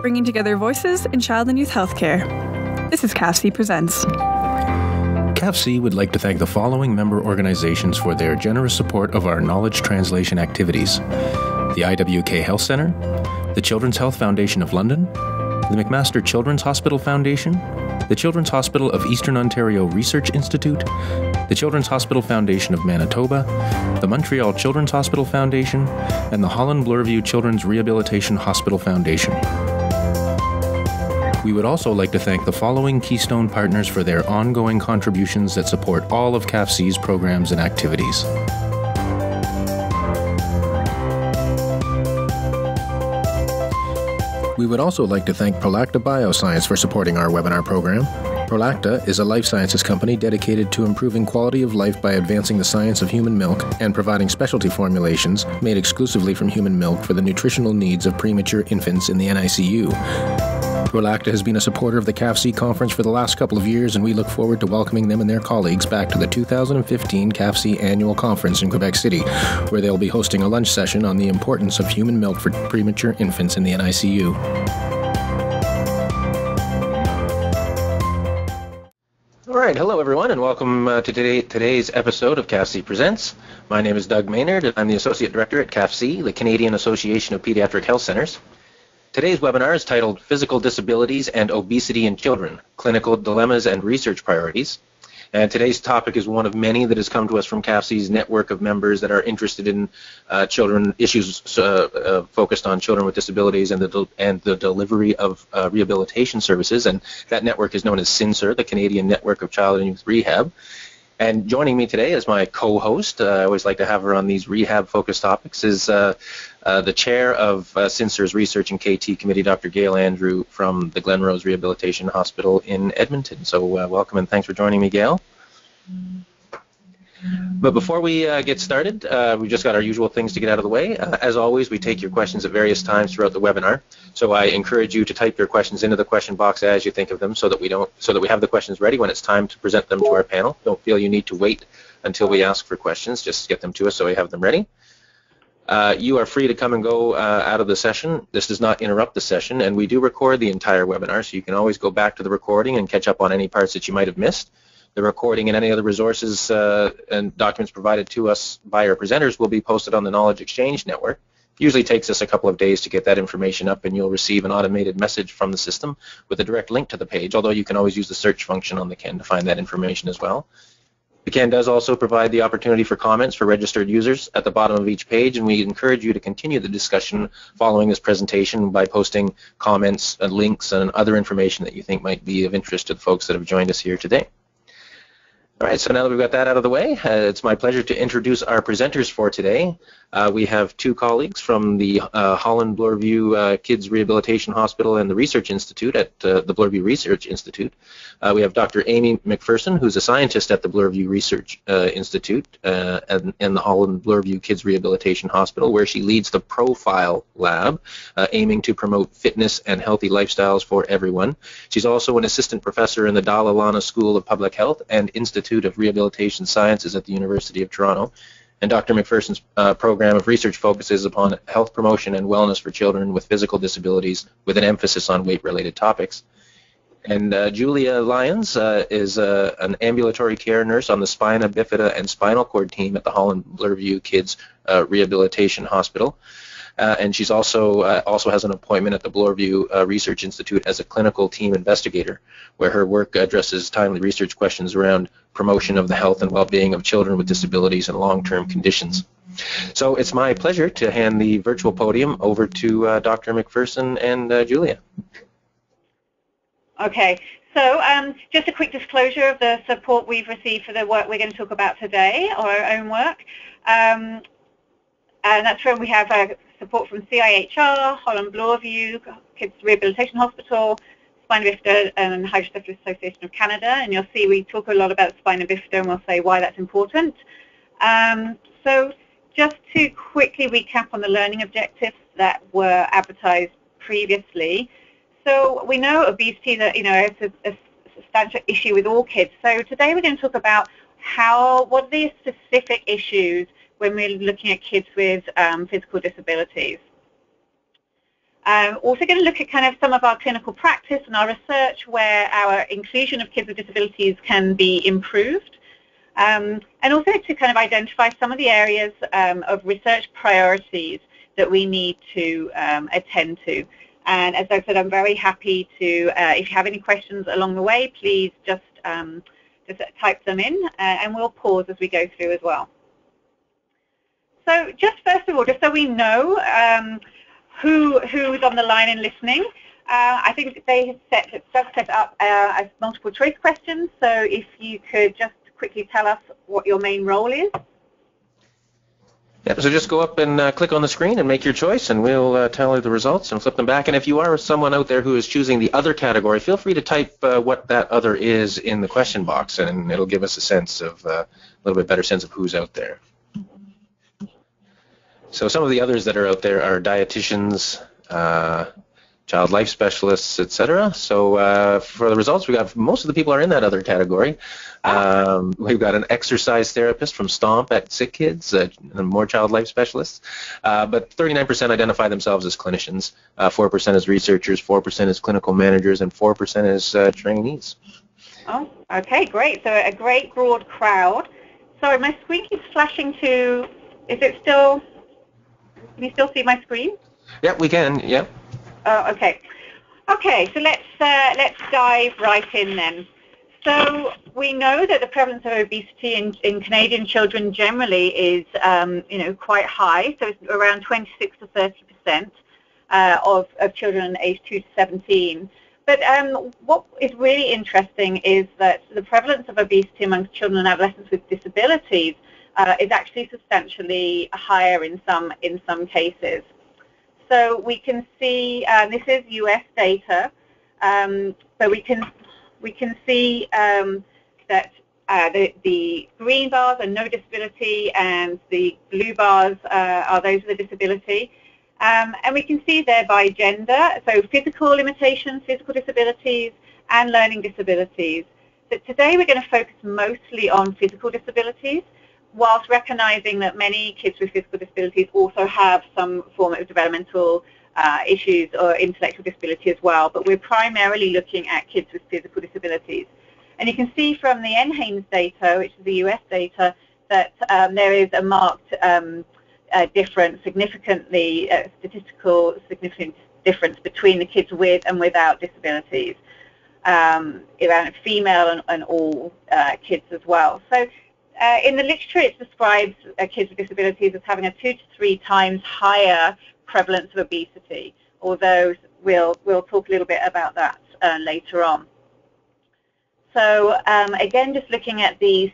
bringing together voices in child and youth healthcare. This is CAFC Presents. CAFC would like to thank the following member organizations for their generous support of our knowledge translation activities the IWK Health Centre, the Children's Health Foundation of London, the McMaster Children's Hospital Foundation, the Children's Hospital of Eastern Ontario Research Institute, the Children's Hospital Foundation of Manitoba, the Montreal Children's Hospital Foundation, and the Holland Bloorview Children's Rehabilitation Hospital Foundation. We would also like to thank the following Keystone partners for their ongoing contributions that support all of CAFC's programs and activities. We would also like to thank Prolacta Bioscience for supporting our webinar program. Prolacta is a life sciences company dedicated to improving quality of life by advancing the science of human milk and providing specialty formulations made exclusively from human milk for the nutritional needs of premature infants in the NICU. Prolacta has been a supporter of the CAFC conference for the last couple of years, and we look forward to welcoming them and their colleagues back to the 2015 CAFC annual conference in Quebec City, where they'll be hosting a lunch session on the importance of human milk for premature infants in the NICU. All right, hello everyone, and welcome uh, to today, today's episode of CAFC Presents. My name is Doug Maynard, and I'm the Associate Director at CAFC, the Canadian Association of Pediatric Health Centres. Today's webinar is titled Physical Disabilities and Obesity in Children, Clinical Dilemmas and Research Priorities. And today's topic is one of many that has come to us from CAFC's network of members that are interested in uh, children issues uh, uh, focused on children with disabilities and the and the delivery of uh, rehabilitation services. And that network is known as CINSR, the Canadian Network of Child and Youth Rehab. And joining me today as my co-host, uh, I always like to have her on these rehab-focused topics, is uh, uh, the chair of uh, CINSR's Research and KT Committee, Dr. Gail Andrew from the Glenrose Rehabilitation Hospital in Edmonton. So uh, welcome and thanks for joining me, Gail. But before we uh, get started, uh, we've just got our usual things to get out of the way. Uh, as always, we take your questions at various times throughout the webinar. So I encourage you to type your questions into the question box as you think of them, so that we don't, so that we have the questions ready when it's time to present them to our panel. Don't feel you need to wait until we ask for questions. Just get them to us so we have them ready. Uh, you are free to come and go uh, out of the session. This does not interrupt the session, and we do record the entire webinar, so you can always go back to the recording and catch up on any parts that you might have missed. The recording and any other resources uh, and documents provided to us by our presenters will be posted on the Knowledge Exchange Network. It usually takes us a couple of days to get that information up, and you'll receive an automated message from the system with a direct link to the page, although you can always use the search function on the KEN to find that information as well. The KEN does also provide the opportunity for comments for registered users at the bottom of each page, and we encourage you to continue the discussion following this presentation by posting comments and links and other information that you think might be of interest to the folks that have joined us here today. All right, so now that we've got that out of the way, uh, it's my pleasure to introduce our presenters for today. Uh, we have two colleagues from the uh, Holland Bloorview uh, Kids Rehabilitation Hospital and the Research Institute at uh, the Bloorview Research Institute. Uh, we have Dr. Amy McPherson, who's a scientist at the Bloorview Research Institute and, and, the Holland Bloorview Kids Rehabilitation Hospital, where she leads the Profile Lab, aiming to promote fitness and healthy lifestyles for everyone. She's also an assistant professor in the Dalla Lana School of Public Health and Institute of Rehabilitation Sciences at the University of Toronto and Dr. McPherson's uh, program of research focuses upon health promotion and wellness for children with physical disabilities with an emphasis on weight-related topics. And uh, Julia Lyons uh, is uh, an ambulatory care nurse on the spina bifida and spinal cord team at the Holland Bloorview Kids uh, Rehabilitation Hospital. Uh, and she's also uh, also has an appointment at the Bloorview uh, Research Institute as a clinical team investigator, where her work addresses timely research questions around promotion of the health and well-being of children with disabilities and long-term conditions. So it's my pleasure to hand the virtual podium over to uh, Dr. McPherson and uh, Julia. Okay, so um, just a quick disclosure of the support we've received for the work we're going to talk about today, our own work. Um, and that's when we have uh, support from CIHR, Holland Bloorview, Kids Rehabilitation Hospital, Spina Bifida and Hydrocephalus Association of Canada. And you'll see we talk a lot about spina bifida and we'll say why that's important. Um, so just to quickly recap on the learning objectives that were advertised previously. So we know obesity that you know is a, a substantial issue with all kids. So today we're going to talk about how what are the specific issues when we're looking at kids with um, physical disabilities. Um, also going to look at kind of some of our clinical practice and our research where our inclusion of kids with disabilities can be improved. Um, and also to kind of identify some of the areas um, of research priorities that we need to um, attend to. And as I said, I'm very happy to, uh, if you have any questions along the way, please just, um, just type them in uh, and we'll pause as we go through as well. So just first of all, just so we know um, who, who's on the line and listening, uh, I think they have set, set up uh, multiple choice questions. So if you could just quickly tell us what your main role is. Yep, so just go up and uh, click on the screen and make your choice, and we'll uh, tally the results and flip them back. And if you are someone out there who is choosing the other category, feel free to type uh, what that other is in the question box, and it'll give us a sense of uh, a little bit better sense of who's out there. So some of the others that are out there are dietitians, uh, child life specialists, etc. So uh, for the results, we got most of the people are in that other category. Um, we've got an exercise therapist from Stomp at Sick Kids, uh, more child life specialists. Uh, but 39% identify themselves as clinicians, 4% uh, as researchers, 4% as clinical managers, and 4% as uh, trainees. Oh, okay, great. So a great broad crowd. Sorry, my screen keeps flashing to. Is it still? Can you still see my screen? Yeah, we can. Yep. Oh, okay. Okay, so let's uh, let's dive right in then. So we know that the prevalence of obesity in, in Canadian children generally is, um, you know, quite high. So it's around 26 to 30 percent uh, of of children aged 2 to 17. But um, what is really interesting is that the prevalence of obesity amongst children and adolescents with disabilities uh, is actually substantially higher in some in some cases. So we can see, uh, this is US data, um, so we can, we can see um, that uh, the, the, green bars are no disability and the blue bars uh, are those with a disability. Um, and we can see there by gender, so physical limitations, physical disabilities, and learning disabilities. But today we're going to focus mostly on physical disabilities whilst recognizing that many kids with physical disabilities also have some form of developmental uh, issues or intellectual disability as well, but we're primarily looking at kids with physical disabilities. And you can see from the NHANES data, which is the US data, that um, there is a marked um, uh, difference, significantly uh, statistical significant difference between the kids with and without disabilities, um, around female and, and all uh, kids as well. So uh, in the literature, it describes uh, kids with disabilities as having a two to three times higher prevalence of obesity, although we'll, we'll talk a little bit about that uh, later on. So um, again, just looking at the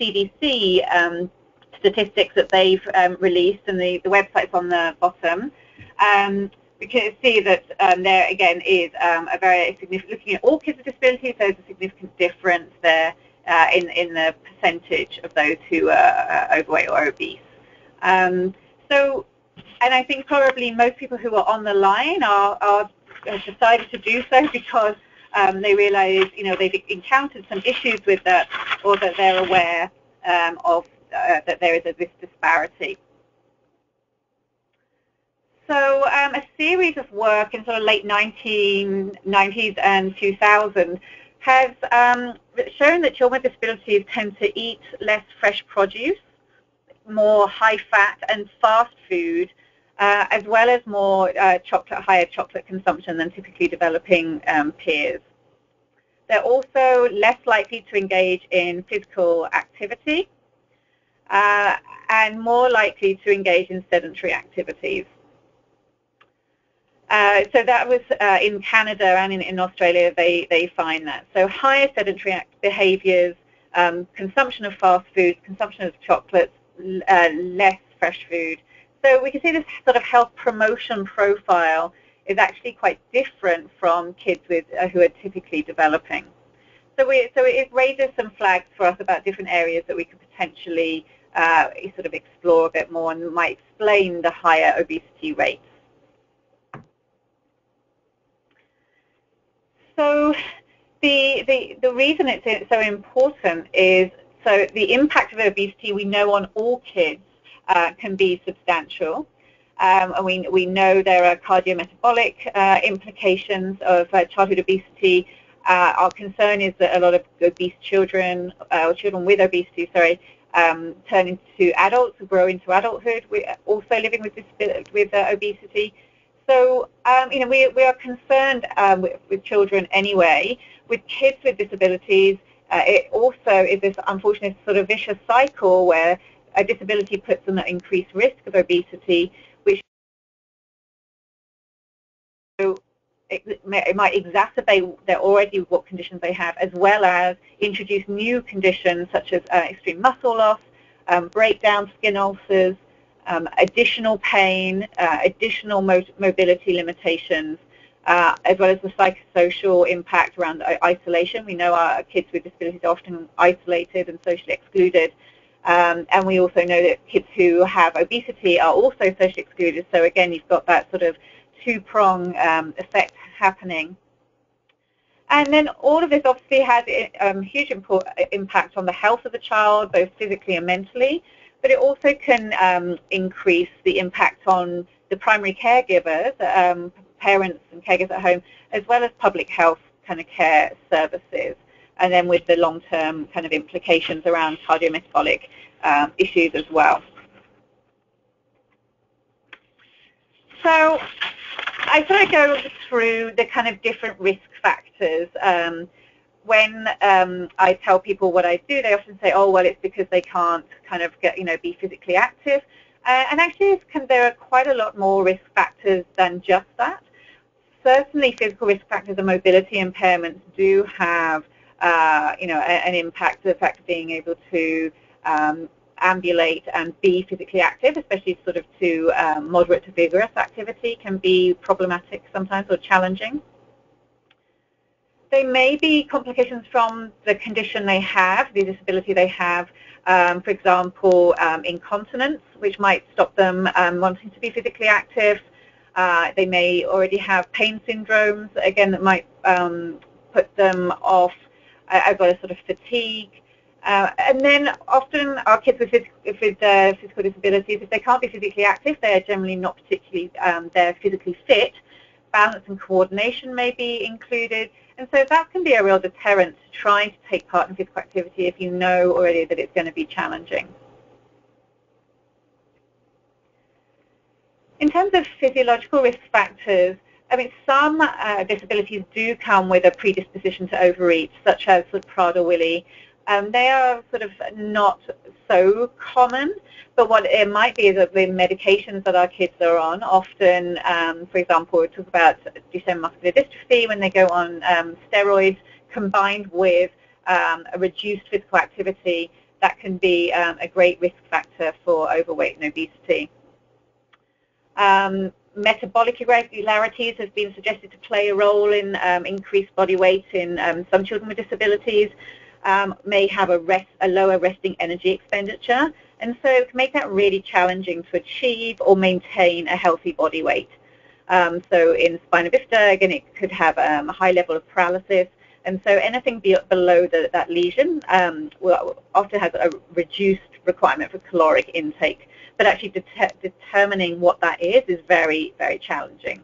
CDC um, statistics that they've um, released, and the, the website's on the bottom, um, we can see that um, there again is um, a very significant, looking at all kids with disabilities, there's a significant difference there uh, in, in the percentage of those who are uh, overweight or obese. Um, so, and I think probably most people who are on the line are, are decided to do so because um, they realize, you know, they've encountered some issues with that or that they're aware um, of uh, that there is a, this disparity. So um, a series of work in sort of late 1990s and 2000 has um, shown that children with disabilities tend to eat less fresh produce, more high-fat and fast food, uh, as well as more uh, chocolate, higher chocolate consumption than typically developing um, peers. They're also less likely to engage in physical activity uh, and more likely to engage in sedentary activities. Uh, so that was uh, in Canada and in, in, Australia, they, they find that. So higher sedentary behaviours, um, consumption of fast food, consumption of chocolates, uh, less fresh food. So we can see this sort of health promotion profile is actually quite different from kids with, uh, who are typically developing. So, we, so it raises some flags for us about different areas that we could potentially uh, sort of explore a bit more and might explain the higher obesity rates. So the, the, the reason it's so important is so the impact of obesity we know on all kids uh, can be substantial. Um, and we, we know there are cardiometabolic uh, implications of uh, childhood obesity. Uh, our concern is that a lot of obese children, uh, or children with obesity, sorry, um, turn into adults, who grow into adulthood, we also living with, with uh, obesity. So, um, you know, we, we are concerned um, with, with, children anyway. With kids with disabilities, uh, it also is this unfortunate sort of vicious cycle where a disability puts them at increased risk of obesity, which it, may, it might exacerbate their already what conditions they have, as well as introduce new conditions such as uh, extreme muscle loss, um, breakdown, skin ulcers, um, additional pain, uh, additional mo mobility limitations, uh, as well as the psychosocial impact around isolation. We know our kids with disabilities are often isolated and socially excluded. Um, and we also know that kids who have obesity are also socially excluded. So again, you've got that sort of two-prong um, effect happening. And then all of this obviously has a um, huge impact on the health of the child, both physically and mentally but it also can um, increase the impact on the primary caregivers, um, parents and caregivers at home, as well as public health kind of care services, and then with the long-term kind of implications around cardiometabolic um, issues as well. So I thought I'd go through the kind of different risk factors um, when um, I tell people what I do, they often say, oh, well, it's because they can't kind of get, you know, be physically active. Uh, and actually, can, there are quite a lot more risk factors than just that. Certainly, physical risk factors and mobility impairments do have, uh, you know, a, an impact. The fact of being able to um, ambulate and be physically active, especially sort of to um, moderate to vigorous activity, can be problematic sometimes or challenging. They may be complications from the condition they have, the disability they have, um, for example, um, incontinence, which might stop them um, wanting to be physically active. Uh, they may already have pain syndromes, again, that might um, put them off. I've got a sort of fatigue. Uh, and then often our kids with, phys with uh, physical disabilities, if they can't be physically active, they are generally not particularly, um, they're physically fit. Balance and coordination may be included. And so that can be a real deterrent to trying to take part in physical activity if you know already that it's going to be challenging. In terms of physiological risk factors, I mean, some uh, disabilities do come with a predisposition to overeat, such as Prader-Willi, um, they are sort of not so common, but what it might be is that the medications that our kids are on, often, um, for example, we talk about Duchenne muscular dystrophy when they go on um, steroids combined with um, a reduced physical activity, that can be um, a great risk factor for overweight and obesity. Um, metabolic irregularities have been suggested to play a role in um, increased body weight in um, some children with disabilities um, may have a, rest, a lower resting energy expenditure, and so it can make that really challenging to achieve or maintain a healthy body weight. Um, so in spina bifida, again, it could have um, a high level of paralysis, and so anything be below the, that lesion um, will often has a reduced requirement for caloric intake, but actually det determining what that is is very, very challenging.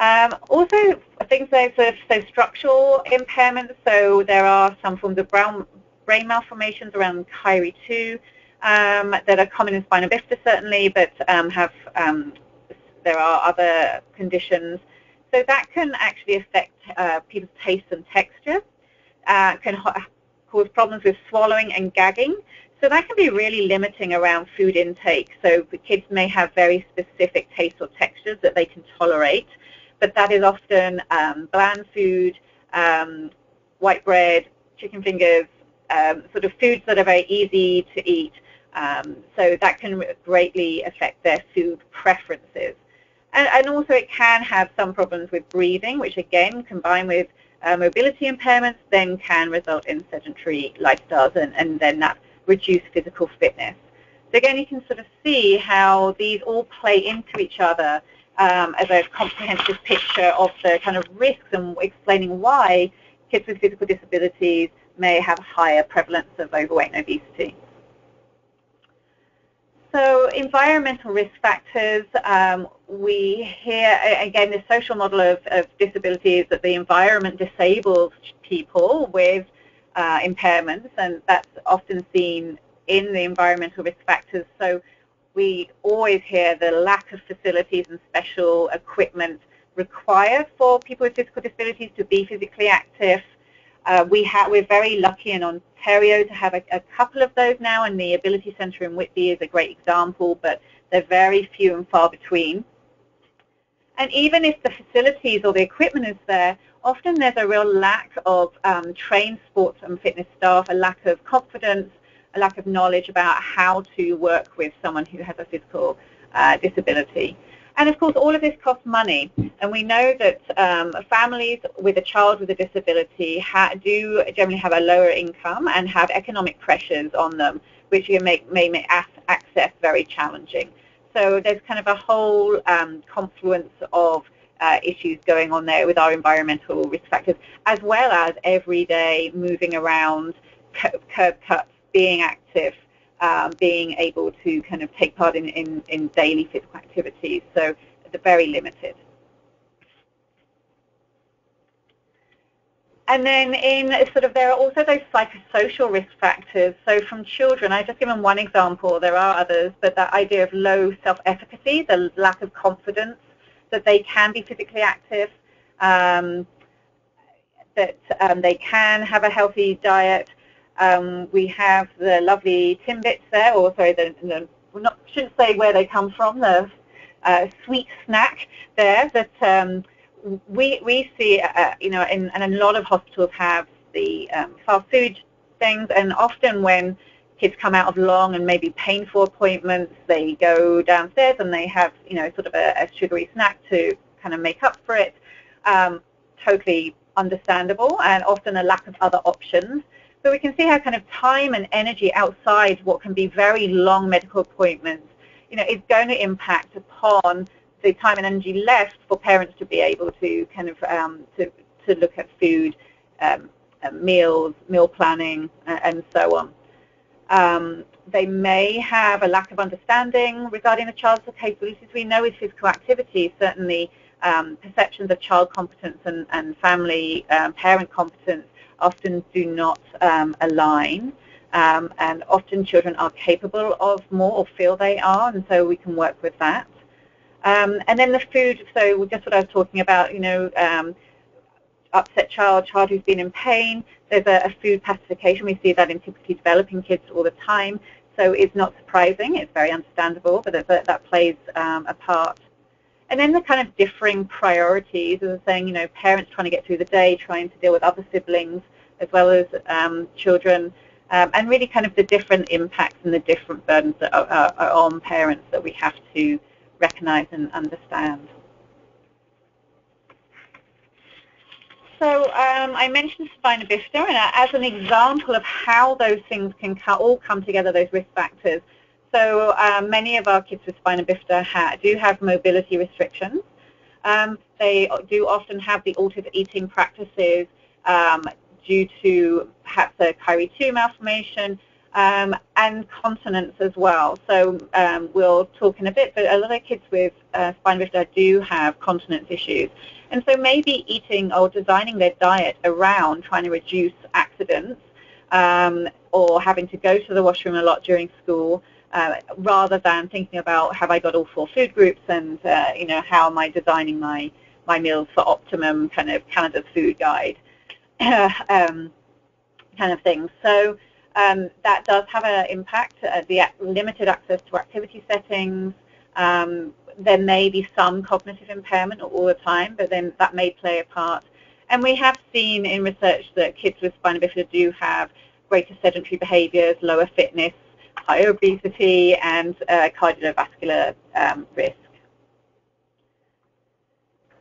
Um, also, things like of, so structural impairments. So there are some forms of brown, brain malformations around Chiari-2 um, that are common in spina bifida certainly, but um, have um, there are other conditions. So that can actually affect uh, people's taste and texture, uh, can cause problems with swallowing and gagging. So that can be really limiting around food intake. So the kids may have very specific tastes or textures that they can tolerate but that is often um, bland food, um, white bread, chicken fingers, um, sort of foods that are very easy to eat. Um, so that can greatly affect their food preferences. And, and, also it can have some problems with breathing, which again, combined with uh, mobility impairments, then can result in sedentary lifestyles and, and then that reduced physical fitness. So again, you can sort of see how these all play into each other um, as a comprehensive picture of the kind of risks and explaining why kids with physical disabilities may have higher prevalence of overweight and obesity. So environmental risk factors, um, we hear, again, the social model of, of disability is that the environment disables people with uh, impairments, and that's often seen in the environmental risk factors. So we always hear the lack of facilities and special equipment required for people with physical disabilities to be physically active. Uh, we have, we're very lucky in Ontario to have a, a, couple of those now, and the Ability Centre in Whitby is a great example, but they're very few and far between. And even if the facilities or the equipment is there, often there's a real lack of um, trained sports and fitness staff, a lack of confidence, a lack of knowledge about how to work with someone who has a physical uh, disability. And of course, all of this costs money. And we know that um, families with a child with a disability do generally have a lower income and have economic pressures on them, which make, may make access very challenging. So there's kind of a whole um, confluence of uh, issues going on there with our environmental risk factors, as well as everyday moving around, curb cuts, being active, um, being able to kind of take part in, in, in daily physical activities. So they're very limited. And then in sort of, there are also those psychosocial risk factors. So from children, I've just given one example, there are others, but that idea of low self-efficacy, the lack of confidence that they can be physically active, um, that um, they can have a healthy diet, um, we have the lovely Timbits there, or sorry, the, the not, shouldn't say where they come from, the uh, sweet snack there that um, we, we see, uh, you know, in, and a lot of hospitals have the um, fast food things, and often when kids come out of long and maybe painful appointments, they go downstairs and they have, you know, sort of a, a sugary snack to kind of make up for it. Um, totally understandable, and often a lack of other options. So we can see how kind of time and energy outside what can be very long medical appointments, you know, is going to impact upon the time and energy left for parents to be able to kind of um, to, to look at food, um, meals, meal planning, and so on. Um, they may have a lack of understanding regarding the child's capabilities. We know with physical activity, certainly um, perceptions of child competence and, and family um, parent competence often do not um, align. Um, and often children are capable of more or feel they are, and so we can work with that. Um, and then the food, so just what I was talking about, you know, um, upset child, child who's been in pain, there's a, a, food pacification. We see that in typically developing kids all the time. So it's not surprising, it's very understandable, but that, that plays um, a part. And then the kind of differing priorities, as I was saying, you know, parents trying to get through the day, trying to deal with other siblings, as well as um, children, um, and really kind of the different impacts and the different burdens that are, are, are on parents that we have to recognize and understand. So um, I mentioned spina bifida, and as an example of how those things can all come together, those risk factors, so um, many of our kids with spina bifida ha do have mobility restrictions. Um, they do often have the altered eating practices um, due to perhaps a Chiari 2 malformation um, and continence as well. So um, we'll talk in a bit, but a lot of kids with uh, spina bifida do have continence issues. And so maybe eating or designing their diet around trying to reduce accidents um, or having to go to the washroom a lot during school uh, rather than thinking about have I got all four food groups and uh, you know how am I designing my my meals for optimum kind of Canada's food guide um, kind of thing. So um, that does have an impact. Uh, the limited access to activity settings. Um, there may be some cognitive impairment all the time, but then that may play a part. And we have seen in research that kids with spina bifida do have greater sedentary behaviors, lower fitness, obesity and uh, cardiovascular um, risk.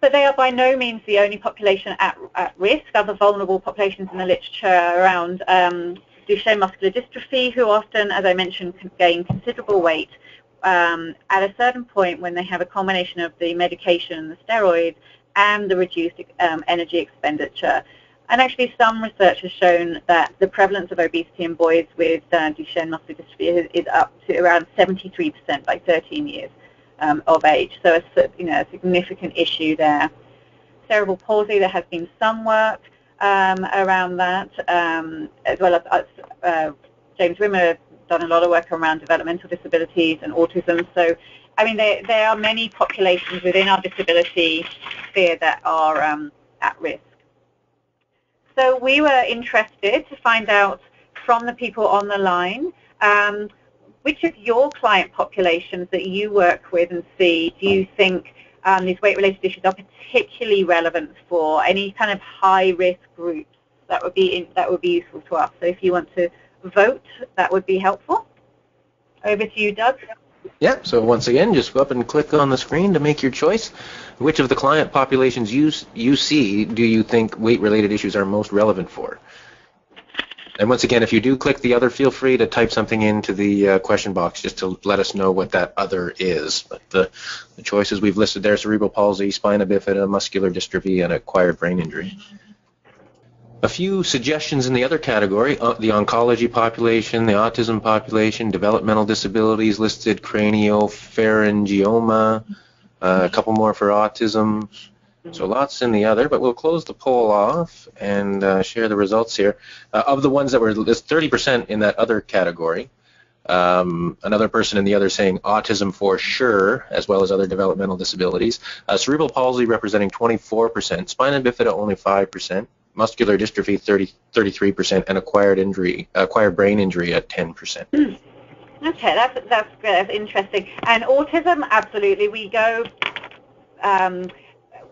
But they are by no means the only population at, at risk. Other vulnerable populations in the literature around um, Duchenne muscular dystrophy, who often, as I mentioned, can gain considerable weight um, at a certain point when they have a combination of the medication and the steroids and the reduced um, energy expenditure. And actually, some research has shown that the prevalence of obesity in boys with uh, Duchenne muscular dystrophy is, up to around 73% by 13 years um, of age. So, a, you know, a significant issue there. Cerebral palsy, there has been some work um, around that, um, as well as uh, James Rimmer has done a lot of work around developmental disabilities and autism. So, I mean, there, there are many populations within our disability sphere that are um, at risk. So we were interested to find out from the people on the line um, which of your client populations that you work with and see do you think um, these weight-related issues are particularly relevant for any kind of high-risk groups that would be in, that would be useful to us. So if you want to vote, that would be helpful. Over to you, Doug. Yeah, so once again, just go up and click on the screen to make your choice. Which of the client populations you, you see do you think weight-related issues are most relevant for? And once again, if you do click the other, feel free to type something into the uh, question box just to let us know what that other is. But the, the choices we've listed there, cerebral palsy, spina bifida, muscular dystrophy, and acquired brain injury. A few suggestions in the other category, uh, the oncology population, the autism population, developmental disabilities listed, craniopharyngioma, uh, a couple more for autism. So lots in the other, but we'll close the poll off and uh, share the results here. Uh, of the ones that were, there's 30% in that other category. Um, another person in the other saying autism for sure, as well as other developmental disabilities. Uh, cerebral palsy representing 24%, spina bifida only 5% muscular dystrophy 30, 33%, and acquired injury, acquired brain injury at 10%. Hmm. Okay, that's that's. That's interesting. And autism, absolutely. We go. Um,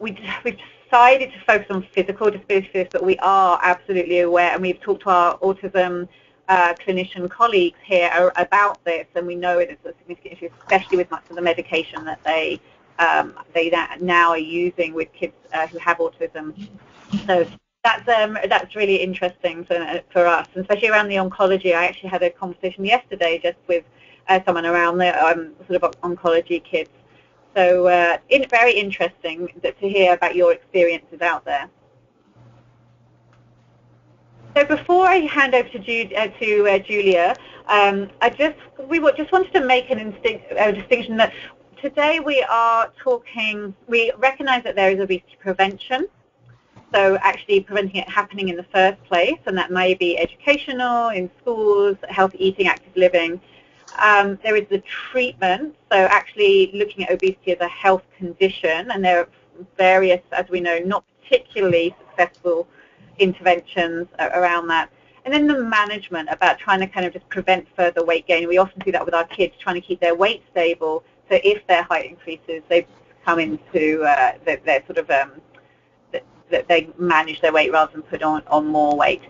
we we've decided to focus on physical disabilities, but we are absolutely aware, and we've talked to our autism uh, clinician colleagues here about this, and we know it is a significant issue, especially with much of the medication that they um, they now are using with kids uh, who have autism. So that's um, that's really interesting for, for us, especially around the oncology. I actually had a conversation yesterday just with uh, someone around the um, sort of oncology kids. So uh, in, very interesting that, to hear about your experiences out there. So before I hand over to, Jude, uh, to uh, Julia, um, I just we just wanted to make an instinct, distinction that today we are talking. We recognise that there is obesity prevention so actually preventing it happening in the first place, and that may be educational, in schools, healthy eating, active living. Um, there is the treatment, so actually looking at obesity as a health condition, and there are various, as we know, not particularly successful interventions around that. And then the management about trying to kind of just prevent further weight gain. We often do that with our kids, trying to keep their weight stable. So if their height increases, they come into uh, their, their sort of um, that they manage their weight rather than put on, on more weight.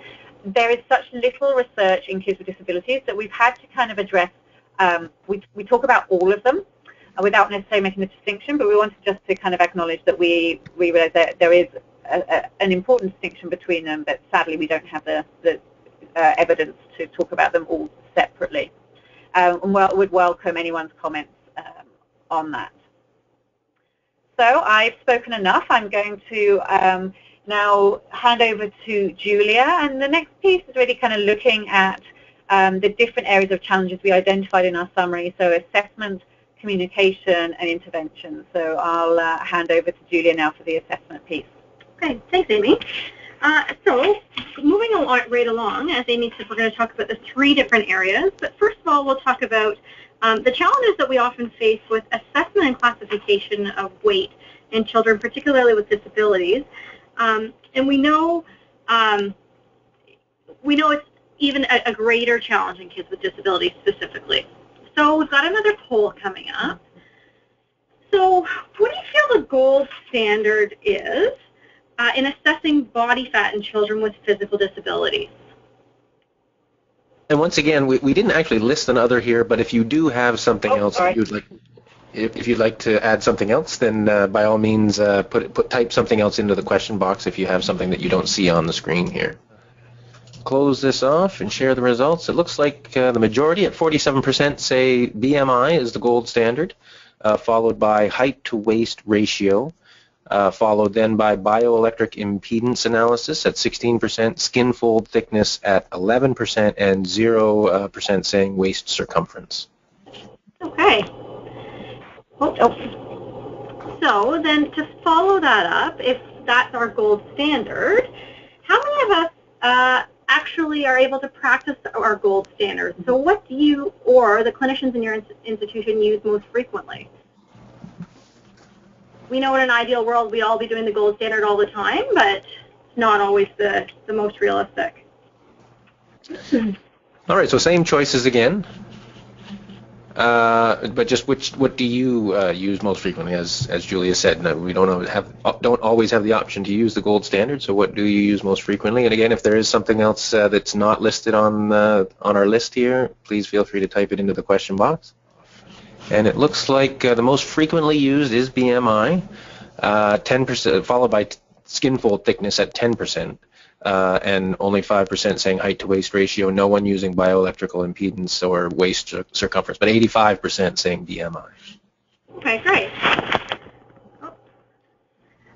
There is such little research in kids with disabilities that we've had to kind of address, um, we, we talk about all of them uh, without necessarily making the distinction, but we wanted just to kind of acknowledge that we, we realize that there is a, a, an important distinction between them, but sadly we don't have the, the uh, evidence to talk about them all separately. Um, and well, would welcome anyone's comments um, on that. So I've spoken enough. I'm going to um, now hand over to Julia. And the next piece is really kind of looking at um, the different areas of challenges we identified in our summary, so assessment, communication, and intervention. So I'll uh, hand over to Julia now for the assessment piece. Okay, thanks, Amy. Uh, so moving right along, as Amy said, we're going to talk about the three different areas. But first of all, we'll talk about um, the challenges that we often face with assessment and classification of weight in children, particularly with disabilities. Um, and we know um, we know it's even a, a, greater challenge in kids with disabilities specifically. So we've got another poll coming up. So what do you feel the gold standard is uh, in assessing body fat in children with physical disabilities? And once again, we, we didn't actually list another here, but if you do have something oh, else you'd like, if, if, you'd like to add something else, then uh, by all means, uh, put put type something else into the question box if you have something that you don't see on the screen here. Close this off and share the results. It looks like uh, the majority at 47% say BMI is the gold standard, uh, followed by height to waist ratio, uh, followed then by bioelectric impedance analysis at 16%, skin fold thickness at 11%, and 0% uh, saying waist circumference. Okay. Oh, oh. So then to follow that up, if that's our gold standard, how many of us uh, actually are able to practice our gold standards? So what do you or the clinicians in your institution use most frequently? We know in an ideal world we'd all be doing the gold standard all the time, but it's not always the, the most realistic. all right, so same choices again. Uh, but just which what do you uh, use most frequently? As as Julia said, no, we don't have don't always have the option to use the gold standard. So what do you use most frequently? And again, if there is something else uh, that's not listed on uh, on our list here, please feel free to type it into the question box. And it looks like uh, the most frequently used is BMI, 10%, uh, followed by skin fold thickness at 10%, uh, and only 5% saying height to waist ratio, no one using bioelectrical impedance or waist circumference, but 85% saying BMI. Okay, great.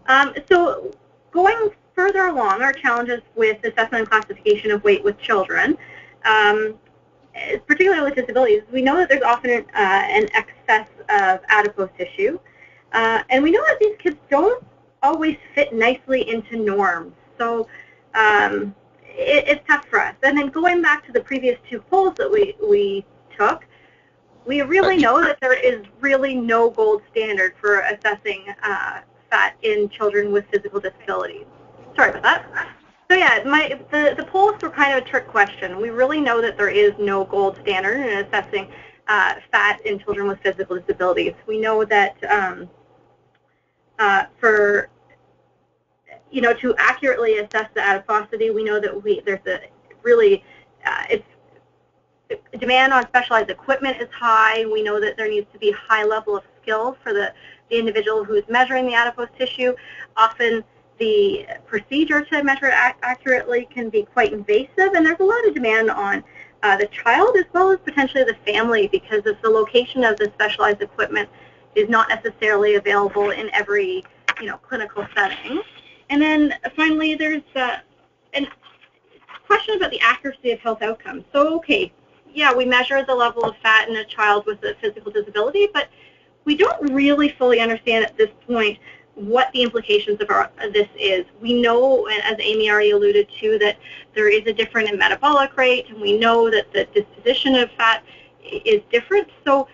Um, so going further along, our challenges with assessment and classification of weight with children. Um, particularly with disabilities, we know that there's often uh, an excess of adipose tissue, uh, and we know that these kids don't always fit nicely into norms. So um, it, it's tough for us. And then going back to the previous two polls that we, we took, we really know that there is really no gold standard for assessing uh, fat in children with physical disabilities. Sorry about that. So yeah, my, the, the polls were kind of a trick question. We really know that there is no gold standard in assessing uh, fat in children with physical disabilities. We know that um, uh, for, you know, to accurately assess the adiposity, we know that we, there's a really, uh, it's, demand on specialized equipment is high. We know that there needs to be high level of skill for the, the individual who is measuring the adipose tissue. Often the procedure to measure it accurately can be quite invasive, and there's a lot of demand on uh, the child as well as potentially the family because the location of the specialized equipment is not necessarily available in every you know clinical setting. And then finally, there's uh, a question about the accuracy of health outcomes. So, okay, yeah, we measure the level of fat in a child with a physical disability, but we don't really fully understand at this point what the implications of, our, of this is. We know, as Amy already alluded to, that there is a difference in metabolic rate, and we know that the disposition of fat is different. So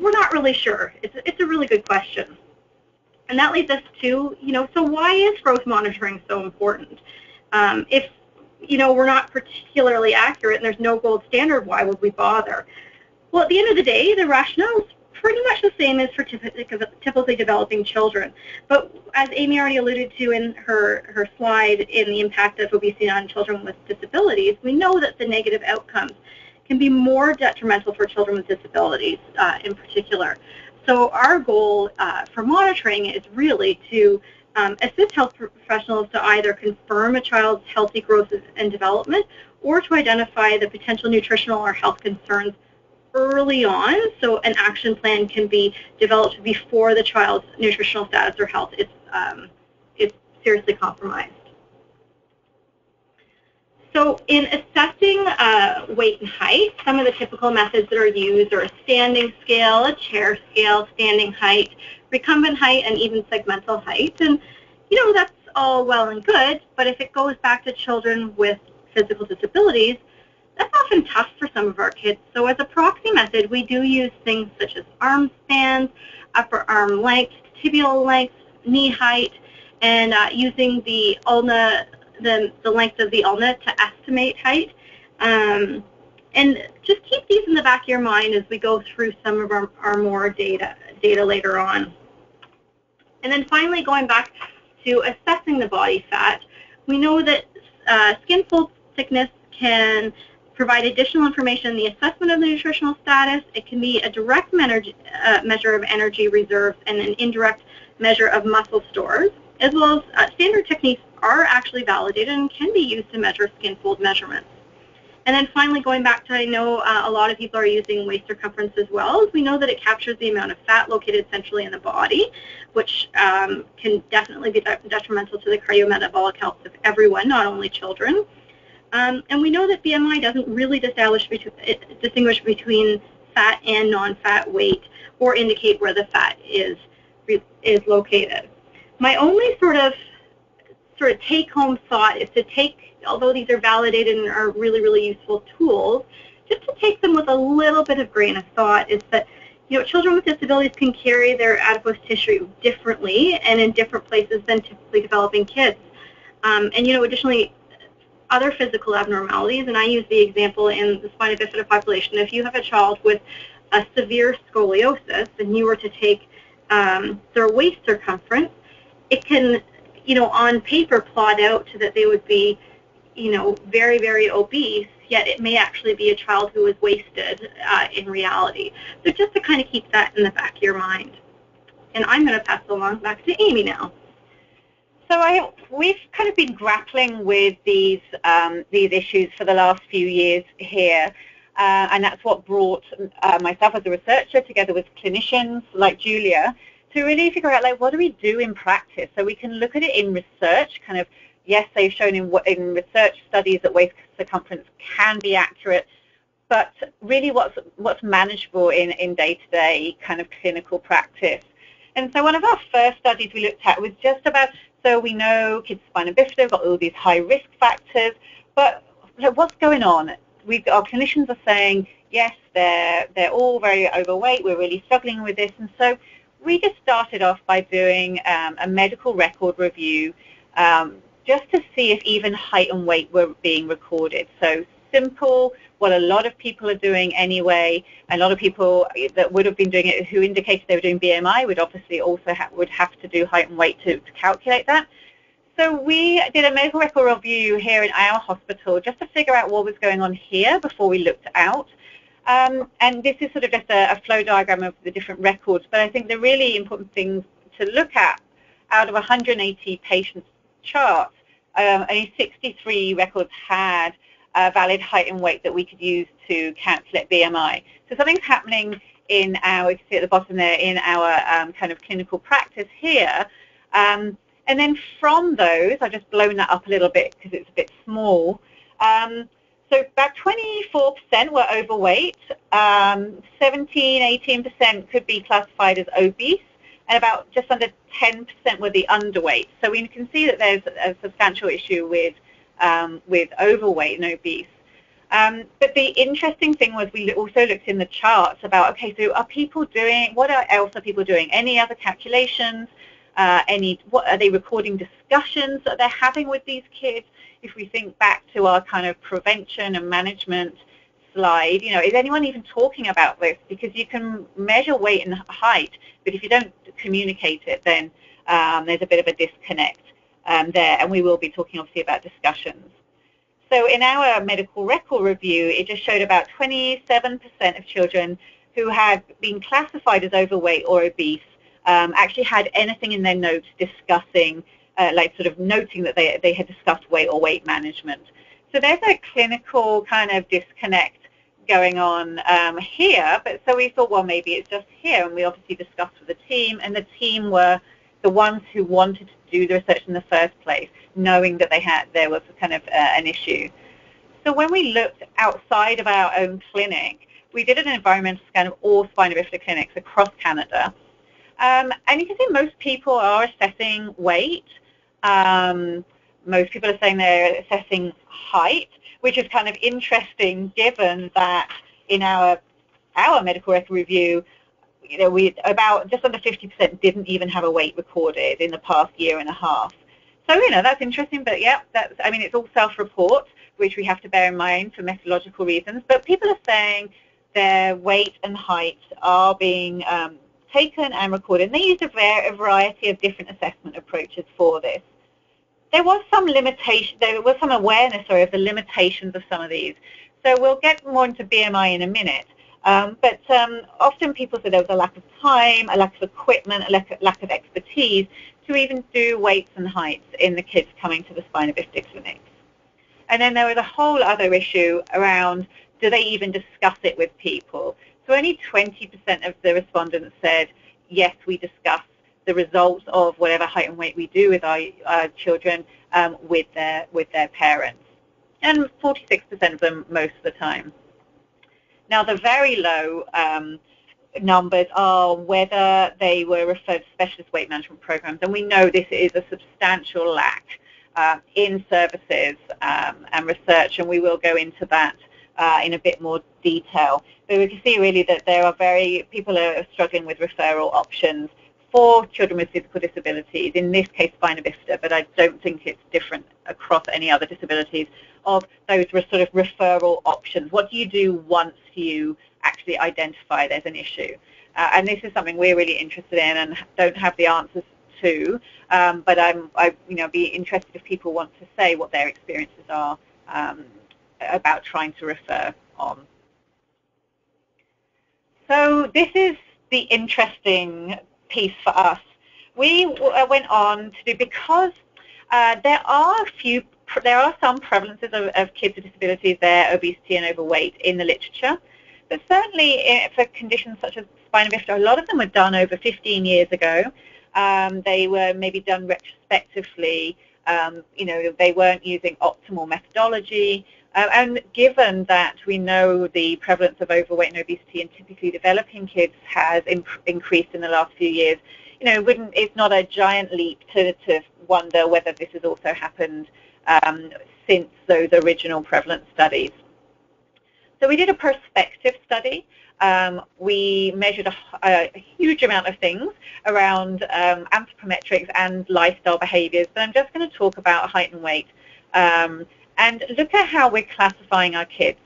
we're not really sure. It's, it's a really good question. And that leads us to, you know, so why is growth monitoring so important? Um, if, you know, we're not particularly accurate and there's no gold standard, why would we bother? Well, at the end of the day, the rationale pretty much the same as for typically developing children. But as Amy already alluded to in her, her slide in the impact of obesity on children with disabilities, we know that the negative outcomes can be more detrimental for children with disabilities uh, in particular. So our goal uh, for monitoring is really to um, assist health professionals to either confirm a child's healthy growth and development or to identify the potential nutritional or health concerns early on, so an action plan can be developed before the child's nutritional status or health is, um, is seriously compromised. So in assessing uh, weight and height, some of the typical methods that are used are a standing scale, a chair scale, standing height, recumbent height, and even segmental height. And, you know, that's all well and good, but if it goes back to children with physical disabilities, that's often tough for some of our kids. So as a proxy method, we do use things such as arm spans, upper arm length, tibial length, knee height, and uh, using the ulna, the, the length of the ulna to estimate height. Um, and just keep these in the back of your mind as we go through some of our, our more data, data later on. And then finally, going back to assessing the body fat, we know that uh, skin fold thickness can provide additional information in the assessment of the nutritional status. It can be a direct uh, measure of energy reserves and an indirect measure of muscle stores, as well as uh, standard techniques are actually validated and can be used to measure skin fold measurements. And then finally, going back to, I know uh, a lot of people are using waist circumference as well. We know that it captures the amount of fat located centrally in the body, which um, can definitely be de detrimental to the cardiometabolic health of everyone, not only children. Um, and we know that BMI doesn't really distinguish between, distinguish between fat and non-fat weight or indicate where the fat is, is located. My only sort of sort of take-home thought is to take, although these are validated and are really, really useful tools, just to take them with a little bit of grain of thought is that, you know, children with disabilities can carry their adipose tissue differently and in different places than typically developing kids. Um, and, you know, additionally, other physical abnormalities, and I use the example in the spina bifida population, if you have a child with a severe scoliosis and you were to take um, their waist circumference, it can you know, on paper plot out that they would be, you know, very, very obese, yet it may actually be a child who is wasted uh, in reality. So just to kind of keep that in the back of your mind. And I'm going to pass along back to Amy now. So I, we've kind of been grappling with these um, these issues for the last few years here, uh, and that's what brought uh, myself as a researcher together with clinicians like Julia to really figure out like what do we do in practice? So we can look at it in research kind of yes they've shown in, in research studies that waist circumference can be accurate but really what's what's manageable in in day-to-day kind of clinical practice. And so one of our first studies we looked at was just about so we know kids with spina bifida have got all these high risk factors but what's going on we our clinicians are saying yes they're they're all very overweight we're really struggling with this and so we just started off by doing um, a medical record review um, just to see if even height and weight were being recorded. So simple, what a lot of people are doing anyway. A lot of people that would have been doing it who indicated they were doing BMI would obviously also ha would have to do height and weight to, to calculate that. So we did a medical record review here in our hospital just to figure out what was going on here before we looked out. Um, and this is sort of just a, a, flow diagram of the different records, but I think the really important thing to look at out of 180 patients charts, um, only 63 records had a valid height and weight that we could use to calculate BMI. So something's happening in our, you can see at the bottom there, in our um, kind of clinical practice here. Um, and then from those, I've just blown that up a little bit because it's a bit small. Um, so about 24% were overweight, um, 17, 18% could be classified as obese, and about just under 10% were the underweight. So we can see that there's a substantial issue with, um, with overweight and obese. Um, but the interesting thing was we also looked in the charts about, okay, so are people doing, what else are people doing? Any other calculations? Uh, any, what are they recording discussions that they're having with these kids? if we think back to our kind of prevention and management slide, you know, is anyone even talking about this? Because you can measure weight and height, but if you don't communicate it, then um, there's a bit of a disconnect um, there, and we will be talking obviously about discussions. So in our medical record review, it just showed about 27% of children who had been classified as overweight or obese um, actually had anything in their notes discussing uh, like sort of noting that they, they had discussed weight or weight management. So there's a clinical kind of disconnect going on um, here, but so we thought, well, maybe it's just here, and we obviously discussed with the team, and the team were the ones who wanted to do the research in the first place, knowing that they had there was kind of uh, an issue. So when we looked outside of our own clinic, we did an environmental scan of all spina bifida clinics across Canada, um, and you can see most people are assessing weight, um, most people are saying they're assessing height, which is kind of interesting given that in our our medical record review, you know, we about just under 50% didn't even have a weight recorded in the past year and a half. So you know that's interesting, but yeah, that's I mean it's all self-report, which we have to bear in mind for methodological reasons. But people are saying their weight and height are being um, taken and recorded. And they used a, a variety of different assessment approaches for this. There was some limitation, there was some awareness sorry, of the limitations of some of these. So we'll get more into BMI in a minute. Um, but um, often people say there was a lack of time, a lack of equipment, a lack, lack of expertise to even do weights and heights in the kids coming to the spina bifida clinics. And then there was a whole other issue around do they even discuss it with people? So only 20% of the respondents said, yes, we discuss the results of whatever height and weight we do with our, our children um, with, their, with their parents. And 46% of them most of the time. Now, the very low um, numbers are whether they were referred to specialist weight management programs. And we know this is a substantial lack uh, in services um, and research, and we will go into that uh, in a bit more detail. But we can see really that there are very, people are struggling with referral options for children with physical disabilities, in this case spina bifida, but I don't think it's different across any other disabilities, of those sort of referral options. What do you do once you actually identify there's an issue? Uh, and this is something we're really interested in and don't have the answers to, um, but I'm, I, you know, be interested if people want to say what their experiences are um, about trying to refer on. So this is the interesting piece for us. We uh, went on to do, because uh, there are a few, there are some prevalences of, of kids with disabilities there, obesity and overweight in the literature, but certainly eh, for conditions such as spina bifida, a lot of them were done over 15 years ago. Um, they were maybe done retrospectively. Um, you know, they weren't using optimal methodology. Uh, and given that we know the prevalence of overweight and obesity in typically developing kids has increased in the last few years, you know, it's not a giant leap to, to wonder whether this has also happened um, since those original prevalence studies. So we did a prospective study. Um, we measured a, a, huge amount of things around um, anthropometrics and lifestyle behaviors, but I'm just going to talk about height and weight. Um, and look at how we're classifying our kids.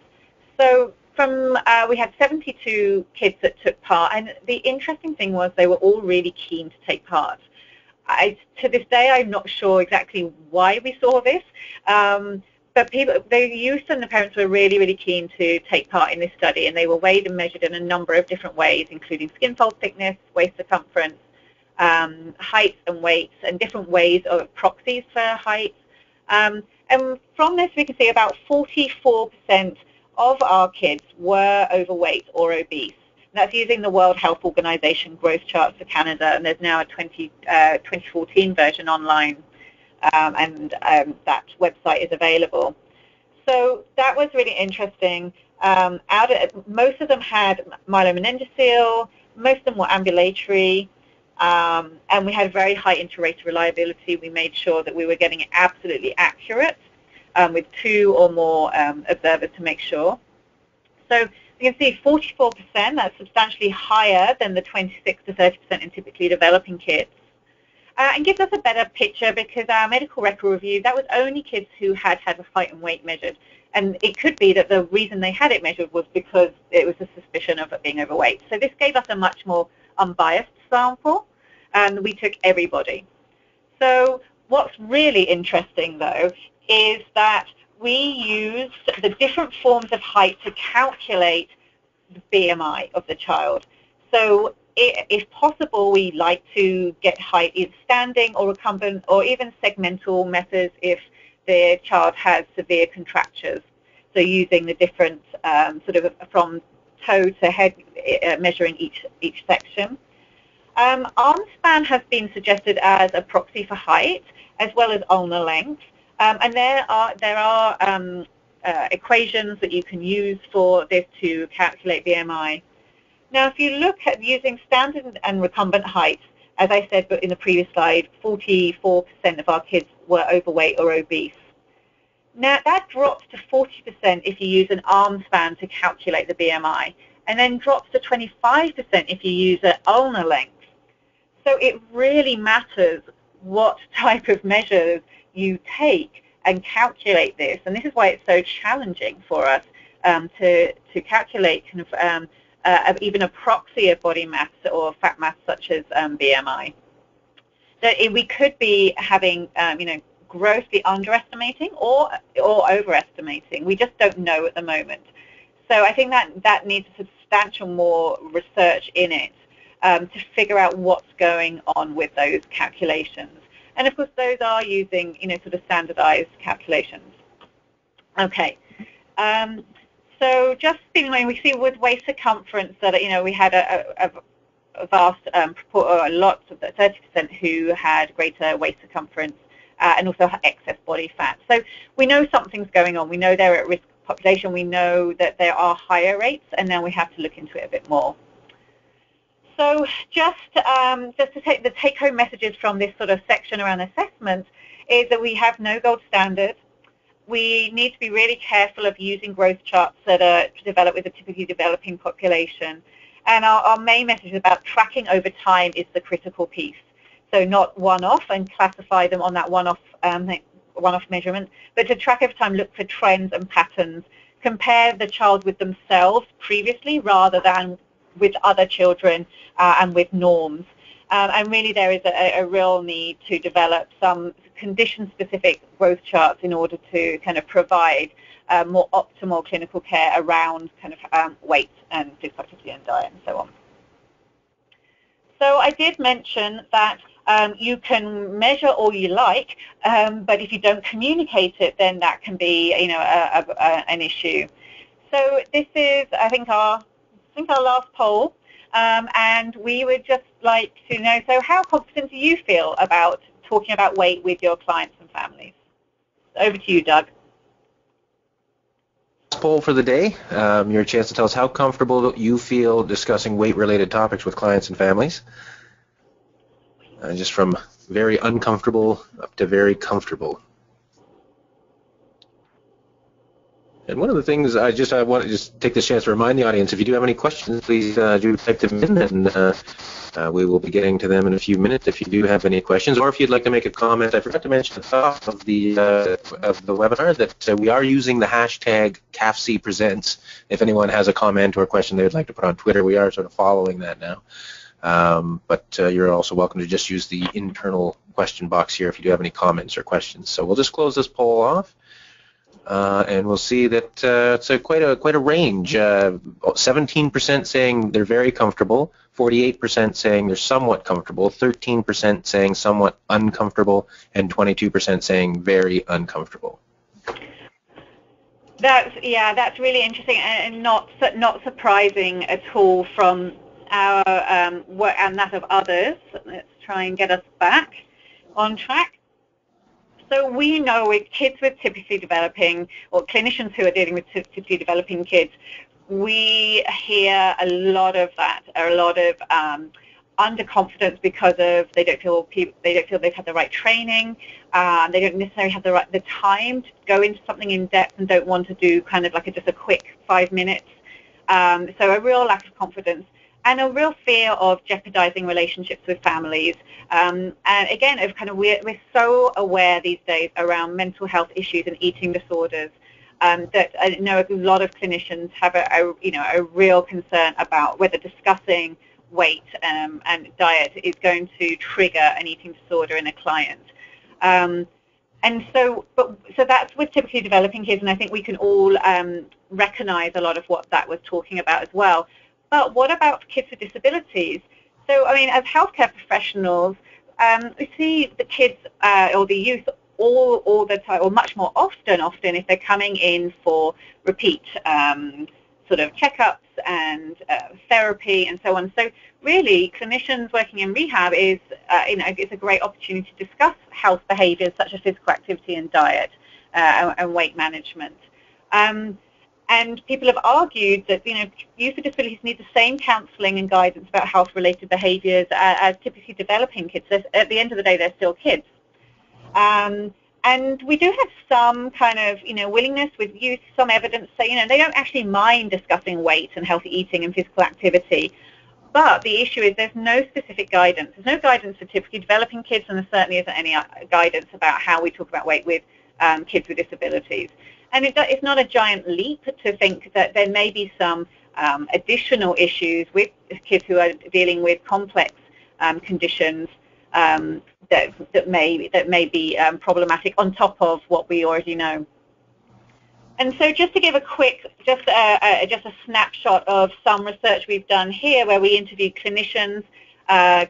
So from uh, we had 72 kids that took part, and the interesting thing was they were all really keen to take part. I, to this day, I'm not sure exactly why we saw this, um, but people, the youth and the parents were really, really keen to take part in this study, and they were weighed and measured in a number of different ways, including skin fold thickness, waist circumference, um, and weights, and different ways of proxies for height. Um, and from this, we can see about 44% of our kids were overweight or obese. That's using the World Health Organization growth charts for Canada, and there's now a 20, uh, 2014 version online, um, and um, that website is available. So that was really interesting. Um, out of, most of them had myelomeningocele, most of them were ambulatory, um, and we had very high inter-rater reliability. We made sure that we were getting it absolutely accurate um, with two or more um, observers to make sure. So you can see 44%, that's substantially higher than the 26 to 30% in typically developing kids. Uh, and gives us a better picture because our medical record review, that was only kids who had had a height and weight measured. And it could be that the reason they had it measured was because it was a suspicion of it being overweight. So this gave us a much more unbiased sample and we took everybody. So what's really interesting though is that we used the different forms of height to calculate the BMI of the child. So if possible, we like to get height either standing or recumbent or even segmental methods if the child has severe contractures. So using the different um, sort of from toe to head, uh, measuring each, each section. Um, arm span has been suggested as a proxy for height as well as ulnar length. Um, and there are, there are um, uh, equations that you can use for this to calculate BMI. Now, if you look at using standard and recumbent height, as I said in the previous slide, 44% of our kids were overweight or obese. Now, that drops to 40% if you use an arm span to calculate the BMI, and then drops to 25% if you use an ulnar length. So it really matters what type of measures you take and calculate this. And this is why it's so challenging for us um, to, to calculate kind of um, uh, even a proxy of body mass or fat mass such as um, BMI. So we could be having, um, you know, grossly underestimating or, or overestimating. We just don't know at the moment. So I think that, that needs substantial more research in it um, to figure out what's going on with those calculations. And of course, those are using, you know, sort of standardized calculations. Okay. Um, so just when we see with waist circumference that you know we had a, a, a vast um, a lot of the 30% who had greater waist circumference uh, and also excess body fat. So we know something's going on. We know they're at risk population. We know that there are higher rates, and now we have to look into it a bit more. So just um, just to take the take-home messages from this sort of section around assessment is that we have no gold standard. We need to be really careful of using growth charts that are developed with a typically developing population. And our, our main message about tracking over time is the critical piece. So not one-off and classify them on that one-off um, one-off measurement, but to track over time, look for trends and patterns. Compare the child with themselves previously rather than with other children uh, and with norms. Um, and really there is a, a, real need to develop some condition-specific growth charts in order to kind of provide uh, more optimal clinical care around kind of um, weight and activity and diet and so on. So I did mention that um, you can measure all you like, um, but if you don't communicate it, then that can be, you know, a, a, an issue. So this is, I think, our, think our last poll, um, and we would just like to know. So, how confident do you feel about talking about weight with your clients and families? Over to you, Doug poll for the day. Um, your chance to tell us how comfortable you feel discussing weight-related topics with clients and families. Uh, just from very uncomfortable up to very comfortable. And one of the things I just I want to just take this chance to remind the audience, if you do have any questions, please uh, do type them in, and uh, uh, we will be getting to them in a few minutes. If you do have any questions, or if you'd like to make a comment, I forgot to mention at the top of the uh, of the webinar that uh, we are using the hashtag CAFC Presents. If anyone has a comment or question they would like to put on Twitter, we are sort of following that now. Um, but uh, you're also welcome to just use the internal question box here if you do have any comments or questions. So we'll just close this poll off. Uh, and we'll see that uh, quite a quite a range. 17% uh, saying they're very comfortable, 48% saying they're somewhat comfortable, 13% saying somewhat uncomfortable, and 22% saying very uncomfortable. That's yeah, that's really interesting and not not surprising at all from our um, work and that of others. Let's try and get us back on track. So we know with kids with typically developing, or clinicians who are dealing with typically developing kids, we hear a lot of that, a lot of um, underconfidence because of they don't feel they don't feel they've had the right training, uh, they don't necessarily have the right the time to go into something in depth and don't want to do kind of like a, just a quick five minutes. Um, so a real lack of confidence and a real fear of jeopardizing relationships with families. Um, and again, of kind of we're, we're so aware these days around mental health issues and eating disorders um, that I know a lot of clinicians have a, a, you know a real concern about whether discussing weight um, and diet is going to trigger an eating disorder in a client. Um, and so, but so that's with typically developing kids, and I think we can all um, recognize a lot of what that was talking about as well. But what about kids with disabilities? So, I mean, as healthcare professionals, um, we see the kids uh, or the youth all, all the time, or much more often, often if they're coming in for repeat um, sort of checkups and uh, therapy and so on. So really, clinicians working in rehab is, uh, you know, it's a great opportunity to discuss health behaviours such as physical activity and diet uh, and, and, weight management. Um, and people have argued that you know youth with disabilities need the same counselling and guidance about health-related behaviours as, as, typically developing kids. So at the end of the day, they're still kids. Um, and we do have some kind of you know willingness with youth, some evidence say you know they don't actually mind discussing weight and healthy eating and physical activity. But the issue is there's no specific guidance. There's no guidance for typically developing kids, and there certainly isn't any uh, guidance about how we talk about weight with um, kids with disabilities. And it, it's not a giant leap to think that there may be some um, additional issues with kids who are dealing with complex um, conditions um, that, that, may, that may be um, problematic on top of what we already know. And so just to give a quick, just a, a, just a snapshot of some research we've done here where we interviewed clinicians, uh,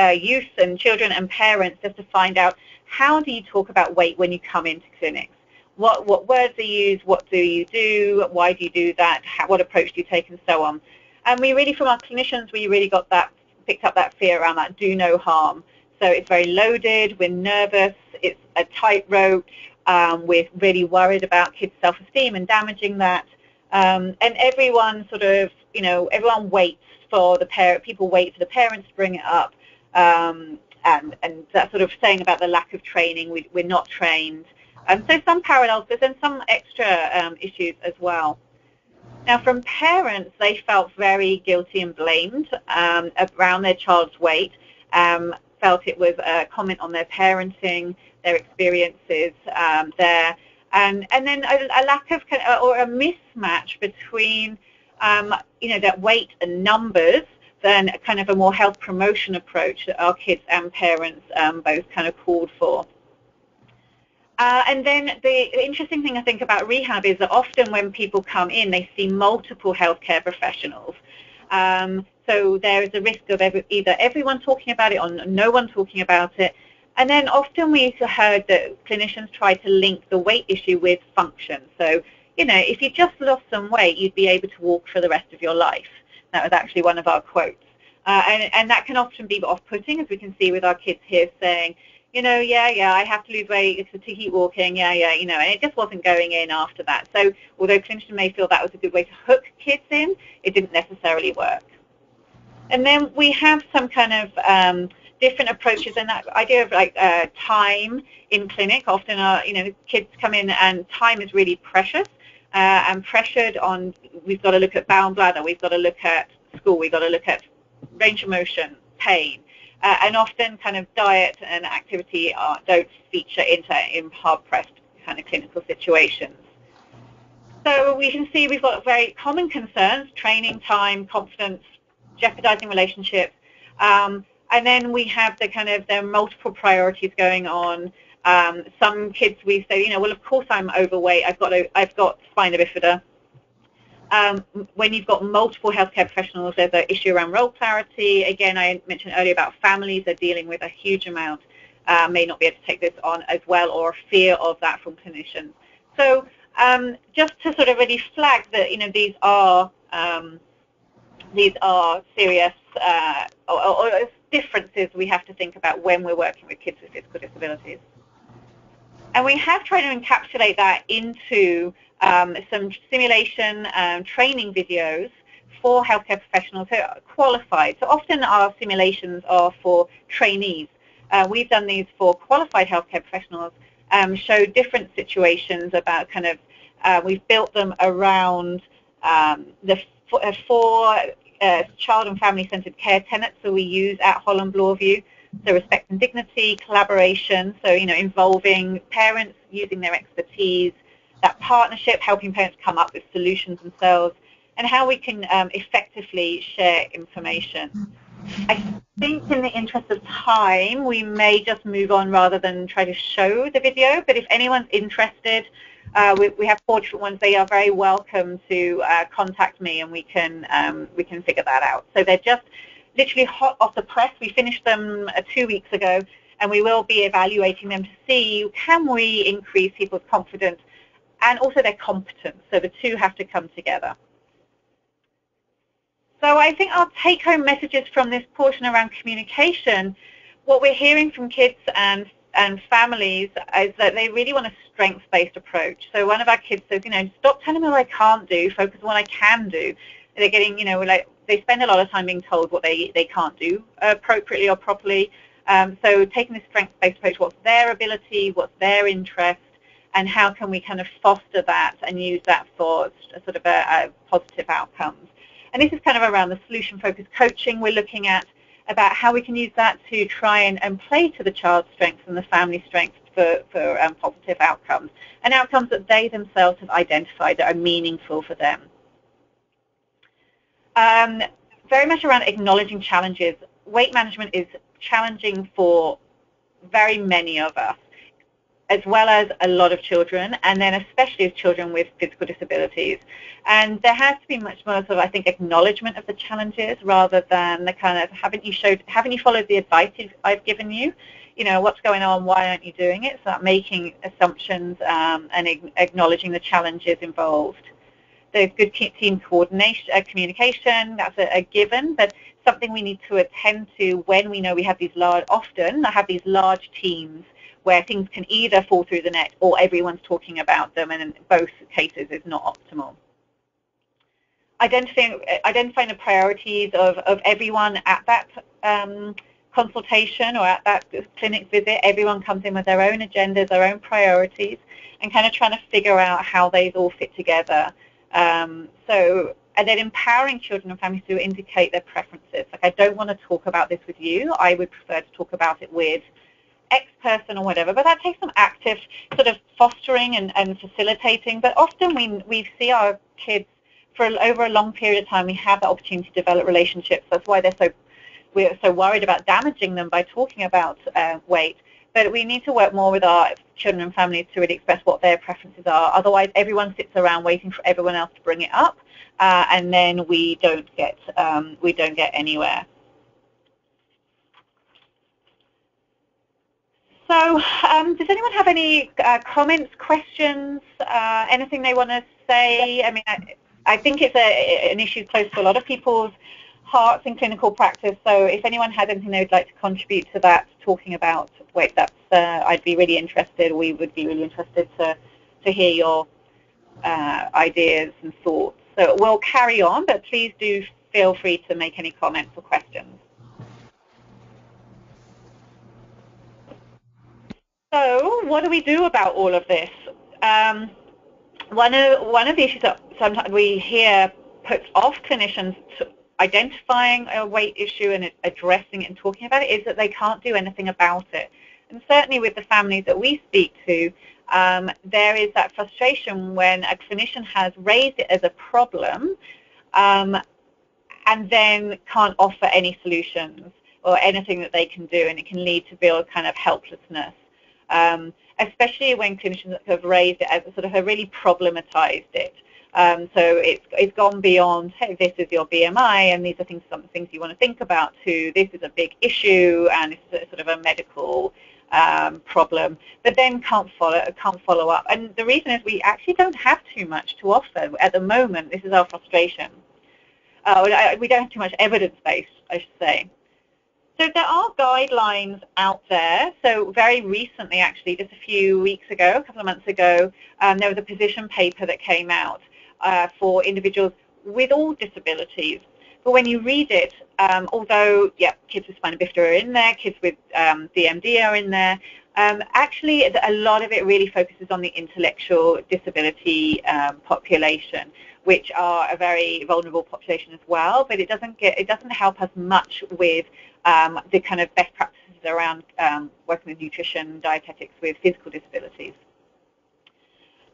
uh, youth and children and parents just to find out how do you talk about weight when you come into clinics? What, what words are used, what do you do, why do you do that, How, what approach do you take, and so on. And we really, from our clinicians, we really got that, picked up that fear around that do no harm. So it's very loaded, we're nervous, it's a tightrope, um, we're really worried about kids' self-esteem and damaging that. Um, and everyone sort of, you know, everyone waits for the parent, people wait for the parents to bring it up. Um, and, and that sort of saying about the lack of training, we, we're not trained. And so some parallels, but then some extra um, issues as well. Now, from parents, they felt very guilty and blamed um, around their child's weight, um, felt it was a comment on their parenting, their experiences um, there, and, and then a, a, lack of, or a mismatch between, um, you know, that weight and numbers than kind of a more health promotion approach that our kids and parents both kind of called for. Uh, and then the interesting thing I think about rehab is that often when people come in, they see multiple healthcare professionals. Um, so there is a risk of every, either everyone talking about it or no one talking about it. And then often we've heard that clinicians try to link the weight issue with function. So, you know, if you just lost some weight, you'd be able to walk for the rest of your life. That was actually one of our quotes. Uh, and, and that can often be off-putting, as we can see with our kids here saying, you know, yeah, yeah, I have to lose weight to keep walking, yeah, yeah, you know, and it just wasn't going in after that. So although clinicians may feel that was a good way to hook kids in, it didn't necessarily work. And then we have some kind of um, different approaches and that idea of like uh, time in clinic. Often, our, you know, kids come in and time is really precious uh, and pressured on, we've got to look at bowel and bladder, we've got to look at school, we've got to look at range of motion, pain, uh, and often kind of diet and activity are, don't feature into in hard-pressed kind of clinical situations. So we can see we've got very common concerns, training time, confidence, jeopardizing relationships, um, and then we have the kind of, there are multiple priorities going on. Um, some kids we say, you know, well, of course I'm overweight, I've got, a, I've got spina bifida, um, when you've got multiple healthcare professionals, there's an issue around role clarity. Again, I mentioned earlier about families are dealing with a huge amount, uh, may not be able to take this on as well, or fear of that from clinicians. So um, just to sort of really flag that, you know, these are um, these are serious uh, or, or differences we have to think about when we're working with kids with physical disabilities. And we have tried to encapsulate that into um, some simulation um, training videos for healthcare professionals who are qualified. So often our simulations are for trainees. Uh, we've done these for qualified healthcare professionals, um, show different situations about kind of, uh, we've built them around um, the uh, four uh, child and family-centered care tenets that we use at Holland Bloorview. So respect and dignity, collaboration, so you know involving parents using their expertise, that partnership, helping parents come up with solutions themselves, and how we can um, effectively share information. I think in the interest of time, we may just move on rather than try to show the video, but if anyone's interested, uh, we, we, have four different ones. They are very welcome to uh, contact me and we can, um, we can figure that out. So they're just literally hot off the press. We finished them uh, two weeks ago and we will be evaluating them to see can we increase people's confidence and also their competence. So the two have to come together. So I think our take-home messages from this portion around communication, what we're hearing from kids and and families is that they really want a strengths-based approach. So one of our kids says, you know, stop telling me what I can't do, focus on what I can do. They're getting, you know, like they spend a lot of time being told what they, they can't do appropriately or properly. Um, so taking the strengths-based approach, what's their ability, what's their interest, and how can we kind of foster that and use that for sort of a, a positive outcomes. And this is kind of around the solution-focused coaching we're looking at about how we can use that to try and, and play to the child's strengths and the family strengths for, for um, positive outcomes and outcomes that they themselves have identified that are meaningful for them. Um, very much around acknowledging challenges. Weight management is challenging for very many of us as well as a lot of children, and then especially children with physical disabilities. And there has to be much more sort of, I think, acknowledgement of the challenges rather than the kind of, haven't you showed, haven't you followed the advice I've given you? You know, what's going on? Why aren't you doing it? So making assumptions um, and acknowledging the challenges involved. There's good team coordination, uh, communication, that's a, a given, but something we need to attend to when we know we have these large, often I have these large teams where things can either fall through the net or everyone's talking about them and in both cases is not optimal. Identifying, identifying the priorities of, of everyone at that um, consultation or at that clinic visit, everyone comes in with their own agendas, their own priorities, and kind of trying to figure out how they all fit together. Um, so, and then empowering children and families to indicate their preferences. Like, I don't want to talk about this with you. I would prefer to talk about it with X person or whatever, but that takes some active sort of fostering and, and facilitating. But often we, we see our kids for over a long period of time, we have the opportunity to develop relationships. That's why they're so, we're so worried about damaging them by talking about uh, weight. But we need to work more with our children and families to really express what their preferences are. Otherwise, everyone sits around waiting for everyone else to bring it up, uh, and then we don't get um, we don't get anywhere. So um, does anyone have any uh, comments, questions, uh, anything they want to say? I mean, I, I think it's a, an issue close to a lot of people's hearts in clinical practice. So if anyone has anything they would like to contribute to that, talking about weight, that's uh, I'd be really interested. We would be really interested to to hear your uh, ideas and thoughts. So we'll carry on, but please do feel free to make any comments or questions. So what do we do about all of this? Um, one of one of the issues that sometimes we hear puts off clinicians identifying a weight issue and addressing it and talking about it is that they can't do anything about it. And certainly with the families that we speak to, um, there is that frustration when a clinician has raised it as a problem um, and then can't offer any solutions or anything that they can do, and it can lead to real kind of helplessness um, especially when clinicians have raised it as sort of have really problematized it. Um, so it's, it's gone beyond, hey, this is your BMI and these are things, some things you want to think about to this is a big issue and it's sort of a medical um, problem, but then can't follow, can't follow up. And the reason is we actually don't have too much to offer at the moment. This is our frustration. Uh, we don't have too much evidence base, I should say. So there are guidelines out there. So very recently, actually, just a few weeks ago, a couple of months ago, um, there was a position paper that came out uh, for individuals with all disabilities. But when you read it, um, although, yeah, kids with spina bifida are in there, kids with um, DMD are in there, um, actually a lot of it really focuses on the intellectual disability um, population which are a very vulnerable population as well, but it doesn't get it doesn't help us much with um, the kind of best practices around um, working with nutrition, dietetics with physical disabilities.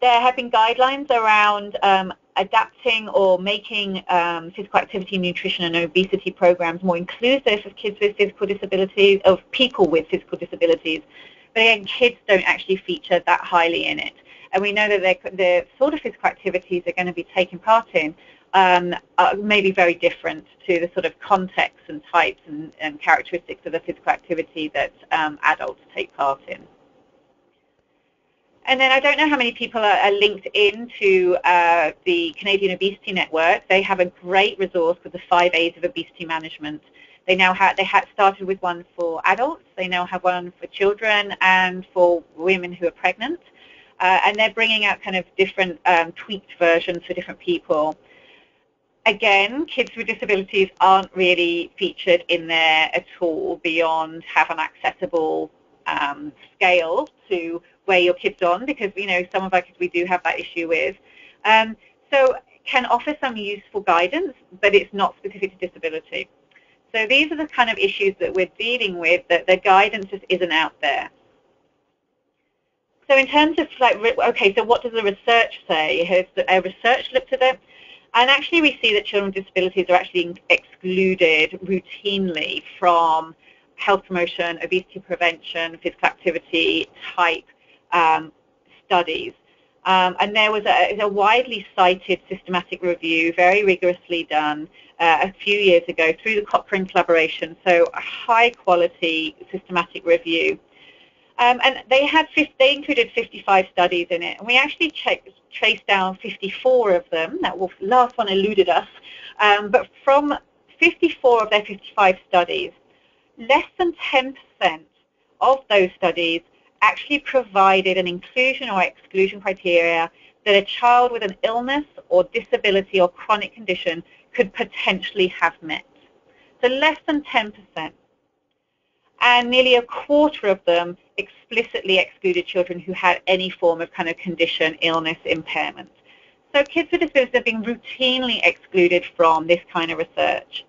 There have been guidelines around um, adapting or making um, physical activity, nutrition and obesity programs more inclusive of kids with physical disabilities, of people with physical disabilities. But again, kids don't actually feature that highly in it and we know that the sort of physical activities they're going to be taking part in um, are maybe very different to the sort of context and types and, and characteristics of the physical activity that um, adults take part in. And then I don't know how many people are, are linked into uh, the Canadian Obesity Network. They have a great resource with the five A's of obesity management. They now have they had started with one for adults. They now have one for children and for women who are pregnant. Uh, and they're bringing out kind of different um, tweaked versions for different people. Again, kids with disabilities aren't really featured in there at all beyond have an accessible um, scale to where your kid's on because, you know, some of our kids we do have that issue with. Um, so can offer some useful guidance, but it's not specific to disability. So these are the kind of issues that we're dealing with that the guidance just isn't out there. So in terms of like, okay, so what does the research say? Has the, research looked at it? And actually we see that children with disabilities are actually excluded routinely from health promotion, obesity prevention, physical activity type um, studies. Um, and there was a, a, widely cited systematic review, very rigorously done uh, a few years ago through the Cochrane collaboration, so a high quality systematic review. Um, and they had they included 55 studies in it, and we actually checked, traced down 54 of them. That last one eluded us, um, but from 54 of their 55 studies, less than 10% of those studies actually provided an inclusion or exclusion criteria that a child with an illness or disability or chronic condition could potentially have met. So less than 10%. And nearly a quarter of them explicitly excluded children who had any form of kind of condition, illness, impairment. So kids with disabilities are being routinely excluded from this kind of research.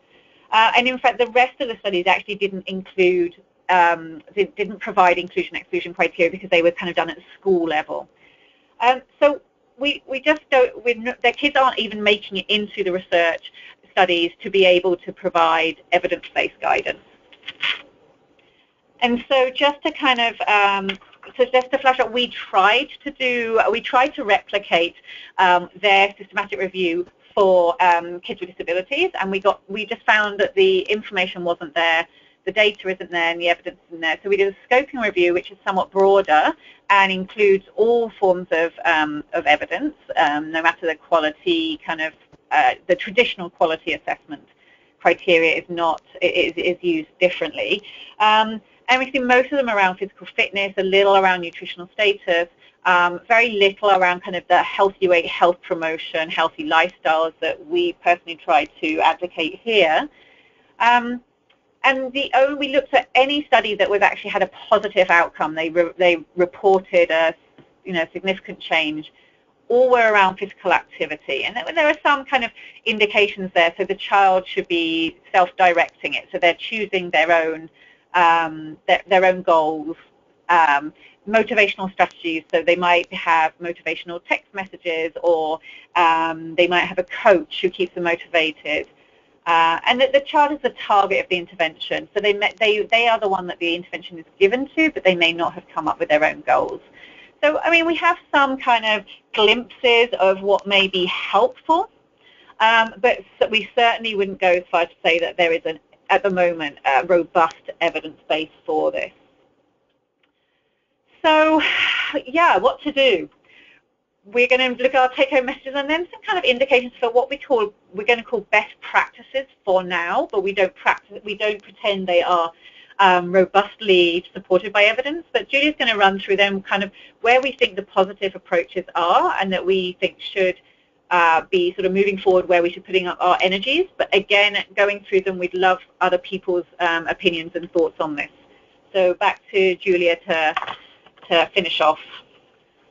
Uh, and in fact, the rest of the studies actually didn't include um, they didn't provide inclusion exclusion criteria because they were kind of done at school level. Um, so we, we just don't, we're, their kids aren't even making it into the research studies to be able to provide evidence-based guidance. And so just to kind of, um, so just to flash up, we tried to do, we tried to replicate um, their systematic review for um, kids with disabilities, and we got, we just found that the information wasn't there the data isn't there and the evidence isn't there. So we did a scoping review, which is somewhat broader and includes all forms of, um, of evidence, um, no matter the quality, kind of uh, the traditional quality assessment criteria is not is, is used differently. Um, and we see most of them around physical fitness, a little around nutritional status, um, very little around kind of the healthy weight, health promotion, healthy lifestyles that we personally try to advocate here. Um, and the only we looked at any study that was actually had a positive outcome. They re, they reported a you know significant change. All were around physical activity, and there are some kind of indications there. So the child should be self-directing it, so they're choosing their own um, their, their own goals. Um, motivational strategies, so they might have motivational text messages, or um, they might have a coach who keeps them motivated. Uh, and that the child is the target of the intervention. So they, they, they are the one that the intervention is given to, but they may not have come up with their own goals. So, I mean, we have some kind of glimpses of what may be helpful, um, but we certainly wouldn't go as far to say that there is, an, at the moment, a robust evidence base for this. So, yeah, what to do? we're going to look at our take-home messages and then some kind of indications for what we call we're going to call best practices for now, but we don't practice we don't pretend they are um, robustly supported by evidence. But Julia's going to run through them, kind of where we think the positive approaches are, and that we think should uh, be sort of moving forward, where we should putting up our energies. But again, going through them, we'd love other people's um, opinions and thoughts on this. So back to Julia to to finish off.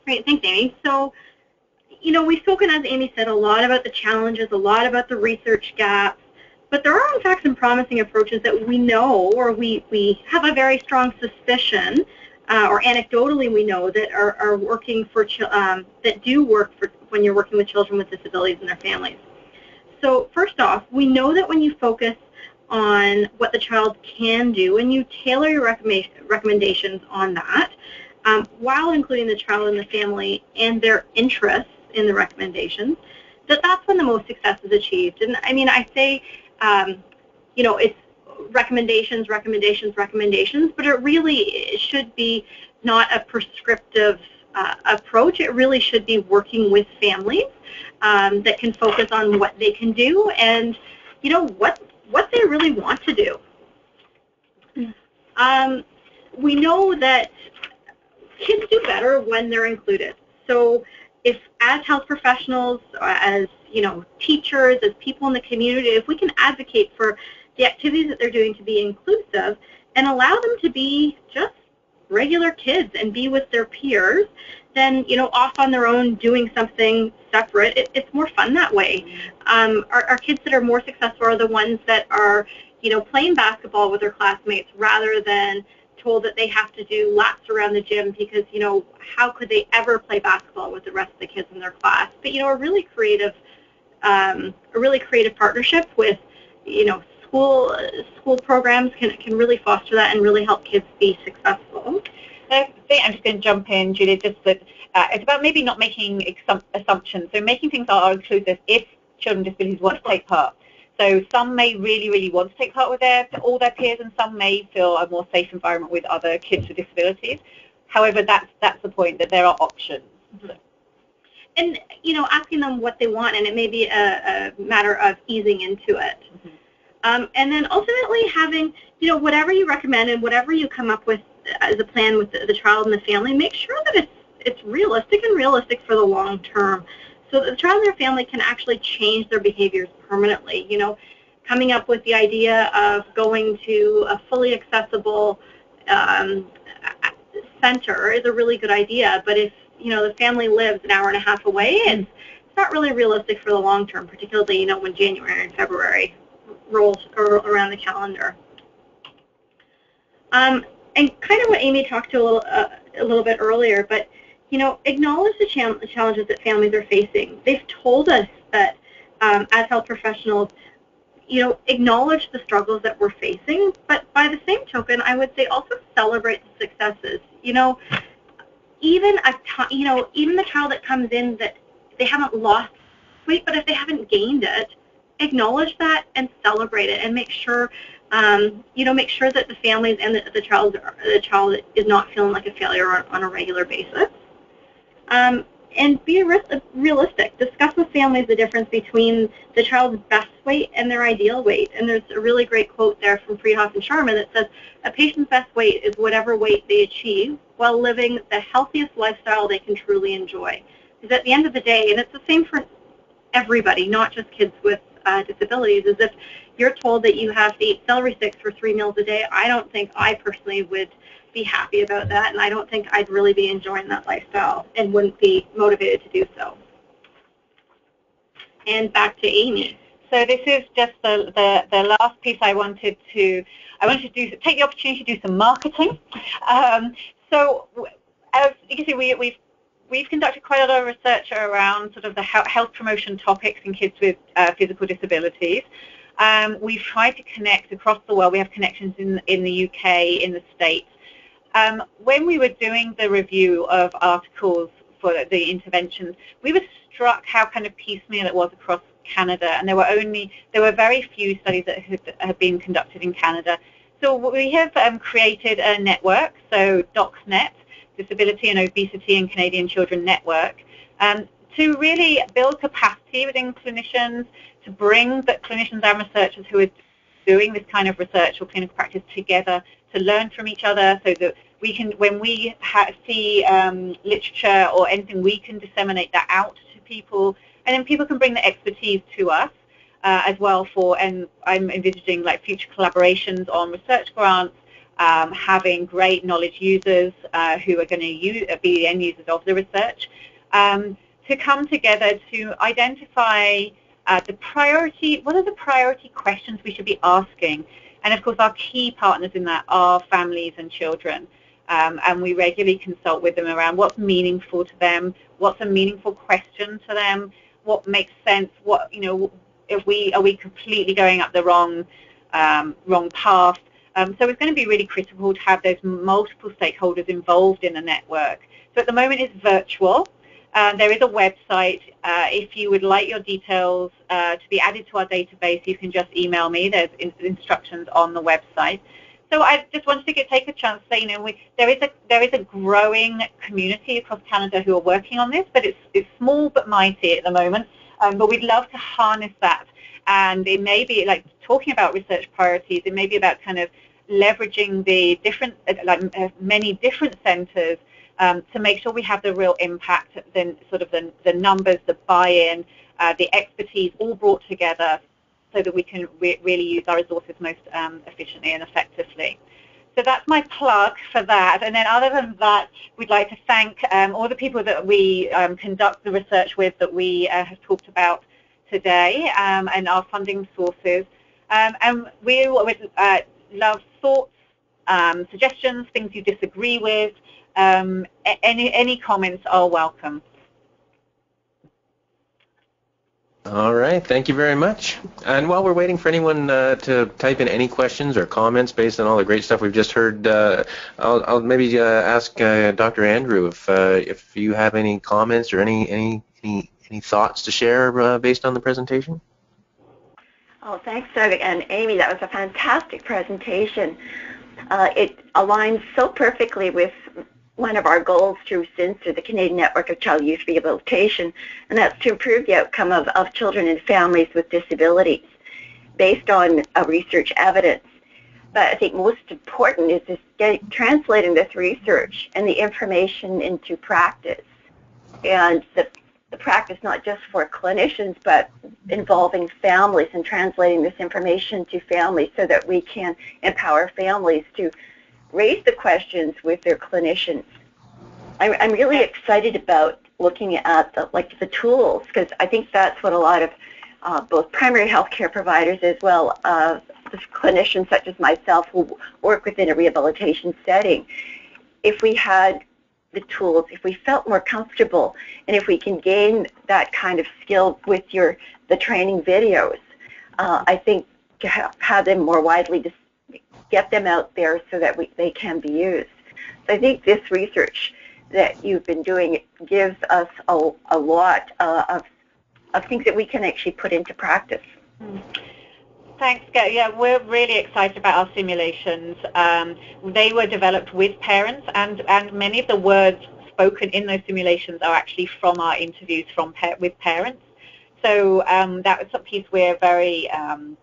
Great, thanks, Amy. So, you know, we've spoken, as Amy said, a lot about the challenges, a lot about the research gaps, but there are, in fact, some promising approaches that we know or we, we have a very strong suspicion uh, or anecdotally we know that are, are working for, um, that do work for when you're working with children with disabilities and their families. So first off, we know that when you focus on what the child can do and you tailor your recommendations on that, um, while including the child and the family and their interests in the recommendations, that that's when the most success is achieved. And I mean, I say, um, you know, it's recommendations, recommendations, recommendations, but it really should be not a prescriptive uh, approach. It really should be working with families um, that can focus on what they can do and, you know, what what they really want to do. Um, we know that kids do better when they're included. So if as health professionals, as you know, teachers, as people in the community, if we can advocate for the activities that they're doing to be inclusive and allow them to be just regular kids and be with their peers, then you know, off on their own doing something separate, it, it's more fun that way. Um, our, our kids that are more successful are the ones that are, you know, playing basketball with their classmates rather than told that they have to do laps around the gym because, you know, how could they ever play basketball with the rest of the kids in their class? But, you know, a really creative, um, a really creative partnership with, you know, school school programs can, can really foster that and really help kids be successful. I think I'm just going to jump in, Julia, just that uh, it's about maybe not making assumptions. So making things are inclusive if children with disabilities want to take part. So some may really, really want to take part with their all their peers, and some may feel a more safe environment with other kids with disabilities. However, that's that's the point that there are options. Mm-hmm. And you know, asking them what they want, and it may be a, a matter of easing into it. Mm-hmm. Um, and then ultimately having, you know, whatever you recommend and whatever you come up with as a plan with the, the child and the family, make sure that it's it's realistic and realistic for the long term so that the child and their family can actually change their behaviors permanently. You know, coming up with the idea of going to a fully accessible um, center is a really good idea, but if you know the family lives an hour and a half away, it's, it's not really realistic for the long term, particularly you know when January and February rolls around the calendar. Um, and kind of what Amy talked to a little, uh, a little bit earlier, but you know, acknowledge the challenges that families are facing. They've told us that um, as health professionals, you know, acknowledge the struggles that we're facing, but by the same token, I would say also celebrate the successes. You know, even a you know, even the child that comes in that they haven't lost weight, but if they haven't gained it, acknowledge that and celebrate it, and make sure, um, you know, make sure that the families and the, the child the child is not feeling like a failure on, on a regular basis. Um, and be realistic. Discuss with families the difference between the child's best weight and their ideal weight. And there's a really great quote there from Freedhoff and Sharma that says, a patient's best weight is whatever weight they achieve while living the healthiest lifestyle they can truly enjoy. Because at the end of the day, and it's the same for everybody, not just kids with uh, disabilities, is if you're told that you have to eat celery sticks for three meals a day, I don't think I personally would be happy about that, and I don't think I'd really be enjoying that lifestyle and wouldn't be motivated to do so. And back to Amy. So this is just the, the, the last piece I wanted to, I wanted to do, take the opportunity to do some marketing. Um, so as you can see, we, we've we've conducted quite a lot of research around sort of the health promotion topics in kids with uh, physical disabilities. Um, we've tried to connect across the world. We have connections in, in the UK, in the States, um, when we were doing the review of articles for the interventions, we were struck how kind of piecemeal it was across Canada, and there were only there were very few studies that had, had been conducted in Canada. So we have um, created a network, so DocsNet, Disability and Obesity in Canadian Children Network, um, to really build capacity within clinicians, to bring the clinicians and researchers who are doing this kind of research or clinical practice together to learn from each other so that we can, when we see um, literature or anything, we can disseminate that out to people, and then people can bring the expertise to us uh, as well for, and I'm envisaging like future collaborations on research grants, um, having great knowledge users uh, who are going to be the end users of the research, um, to come together to identify uh, the priority, what are the priority questions we should be asking and of course, our key partners in that are families and children. Um, and we regularly consult with them around what's meaningful to them, what's a meaningful question to them, what makes sense, what, you know, if we, are we completely going up the wrong, um, wrong path? Um, so it's going to be really critical to have those multiple stakeholders involved in the network. So at the moment it's virtual. Uh, there is a website. Uh, if you would like your details uh, to be added to our database, you can just email me. There's in instructions on the website. So I just wanted to get, take a chance you know, we, there is a there is a growing community across Canada who are working on this, but it's it's small but mighty at the moment. Um, but we'd love to harness that, and it may be like talking about research priorities. It may be about kind of leveraging the different, like many different centres um, to make sure we have the real impact, then sort of the, the numbers, the buy-in, uh, the expertise all brought together so that we can re really use our resources most um, efficiently and effectively. So that's my plug for that. And then other than that, we'd like to thank um, all the people that we um, conduct the research with that we uh, have talked about today um, and our funding sources. Um, and we would uh, love thoughts, um, suggestions, things you disagree with, um, any, any comments are welcome. All right, thank you very much. And while we're waiting for anyone uh, to type in any questions or comments based on all the great stuff we've just heard, uh, I'll, I'll, maybe uh, ask uh, Dr. Andrew if uh, if you have any comments or any any any, any thoughts to share uh, based on the presentation. Oh, thanks, Doug and Amy. That was a fantastic presentation. it aligns so perfectly with one of our goals through CINSR, the Canadian Network of Child Youth Rehabilitation, and that's to improve the outcome of, of children and families with disabilities based on uh, research evidence. But I think most important is just get, translating this research and the information into practice. And the, the practice not just for clinicians, but involving families and translating this information to families so that we can empower families to raise the questions with their clinicians. I'm, I'm really excited about looking at the, like the tools because I think that's what a lot of uh, both primary healthcare providers as well as uh, clinicians such as myself who work within a rehabilitation setting. If we had the tools, if we felt more comfortable, and if we can gain that kind of skill with your the training videos, uh, I think to have them more widely get them out there so that we, they can be used. So I think this research that you've been doing gives us a, a lot uh, of, of things that we can actually put into practice. Thanks, Yeah, we're really excited about our simulations. Um, they were developed with parents, and, and many of the words spoken in those simulations are actually from our interviews from with parents. So um, that was a piece we're very um,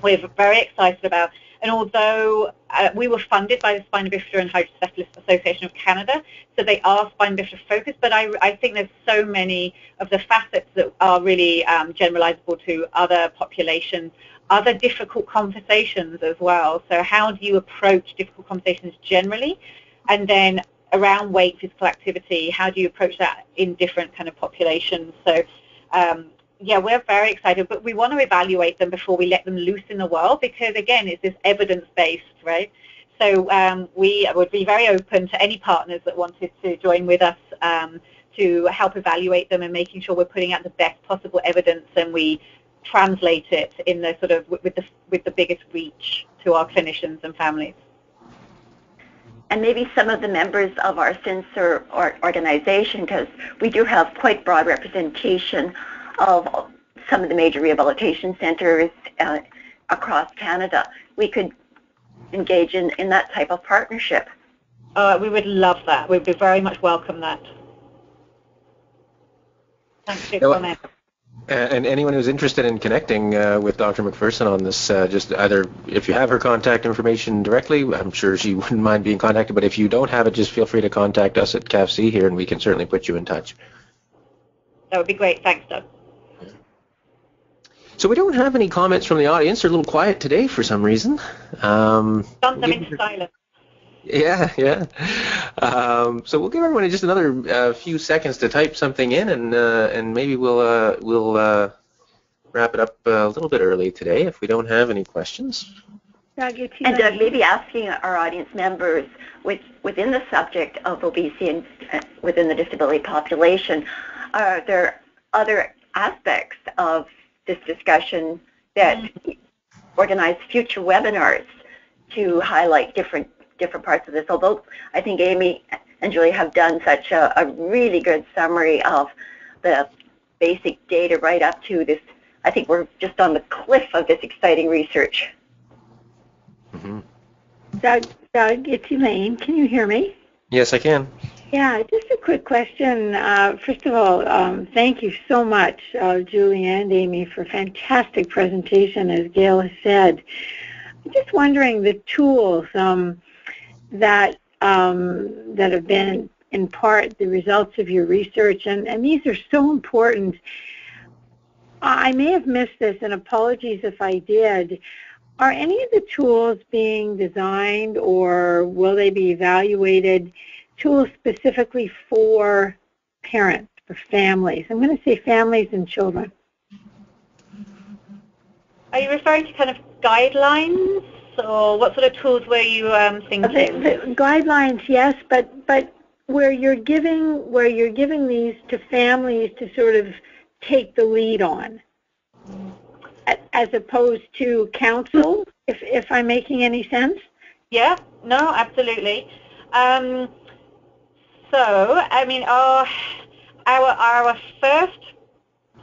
we're very excited about. And although uh, we were funded by the Spina Bifida and Hydrocephalus Association of Canada, so they are spina bifida focused, but I, I think there's so many of the facets that are really um, generalizable to other populations, other difficult conversations as well. So how do you approach difficult conversations generally? And then around weight, physical activity, how do you approach that in different kind of populations? So um, yeah, we're very excited, but we want to evaluate them before we let them loose in the world because, again, it's this evidence-based, right? So um, we would be very open to any partners that wanted to join with us um, to help evaluate them and making sure we're putting out the best possible evidence and we translate it in the sort of with the with the biggest reach to our clinicians and families. And maybe some of the members of our CINSR organization, because we do have quite broad representation of some of the major rehabilitation centers uh, across Canada. We could engage in, in that type of partnership. Uh, we would love that. We would be very much welcome that. Thanks for your comment. And anyone who's interested in connecting uh, with Dr. McPherson on this, uh, just either if you have her contact information directly, I'm sure she wouldn't mind being contacted, but if you don't have it, just feel free to contact us at CAFC here and we can certainly put you in touch. That would be great. Thanks, Doug. So we don't have any comments from the audience. They're a little quiet today for some reason. Um, them into silence. Yeah, yeah. Um, so we'll give everyone just another uh, few seconds to type something in, and uh, and maybe we'll uh, we'll uh, wrap it up a little bit early today if we don't have any questions. and Doug, maybe asking our audience members with, within the subject of obesity and uh, within the disability population, are there other aspects of this discussion that mm-hmm. organize future webinars to highlight different different parts of this. Although I think Amy and Julie have done such a, a really good summary of the basic data right up to this. I think we're just on the cliff of this exciting research. Mm-hmm. Doug, Doug, it's Elaine. Can you hear me? Yes, I can. Yeah, just a quick question. Uh, first of all, um, thank you so much, uh, Julie and Amy, for a fantastic presentation, as Gail has said. I'm just wondering the tools um, that um, that have been in part the results of your research, and, and these are so important. I may have missed this, and apologies if I did. Are any of the tools being designed or will they be evaluated tools specifically for parents, for families. I'm going to say families and children. Are you referring to kind of guidelines, or what sort of tools were you um, thinking? The, the guidelines, yes, but but where you're giving where you're giving these to families to sort of take the lead on. as opposed to counsel, if, if I'm making any sense? Yeah, no, absolutely. Um, so, I mean, our, our, our first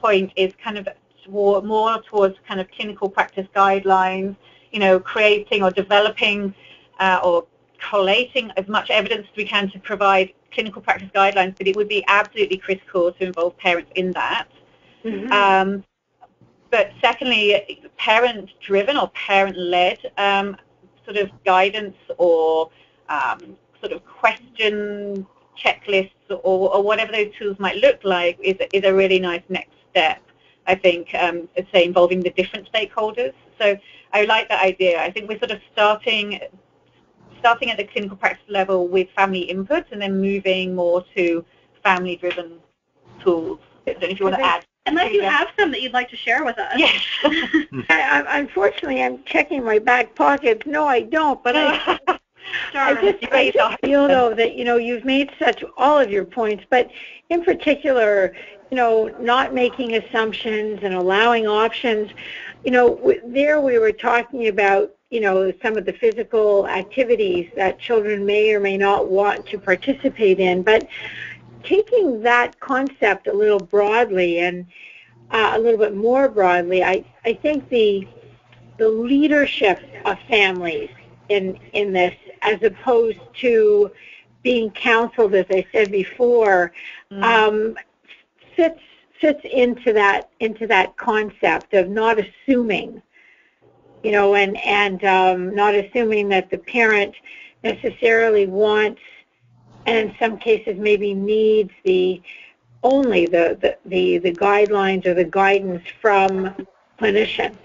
point is kind of more towards kind of clinical practice guidelines, you know, creating or developing uh, or collating as much evidence as we can to provide clinical practice guidelines, but it would be absolutely critical to involve parents in that. Mm-hmm. Um, but secondly, parent-driven or parent-led um, sort of guidance or um, sort of question checklists or, or, whatever those tools might look like is, is a really nice next step, I think, um, say involving the different stakeholders. So I like that idea. I think we're sort of starting starting at the clinical practice level with family input and then moving more to family-driven tools. I don't know if you want to add. Unless you have some that you'd like to share with us. Yes. I, unfortunately, I'm checking my back pockets. No, I don't. But I, I just, I just feel though that you know you've made such all of your points, but in particular, you know, not making assumptions and allowing options. You know, there we were talking about you know, some of the physical activities that children may or may not want to participate in. But taking that concept a little broadly and uh, a little bit more broadly, I, I think the the leadership of families in in this, as opposed to being counseled, as I said before, mm. um, fits fits into that into that concept of not assuming you know, and and um, not assuming that the parent necessarily wants, and in some cases maybe needs the only the the the, the guidelines or the guidance from clinician.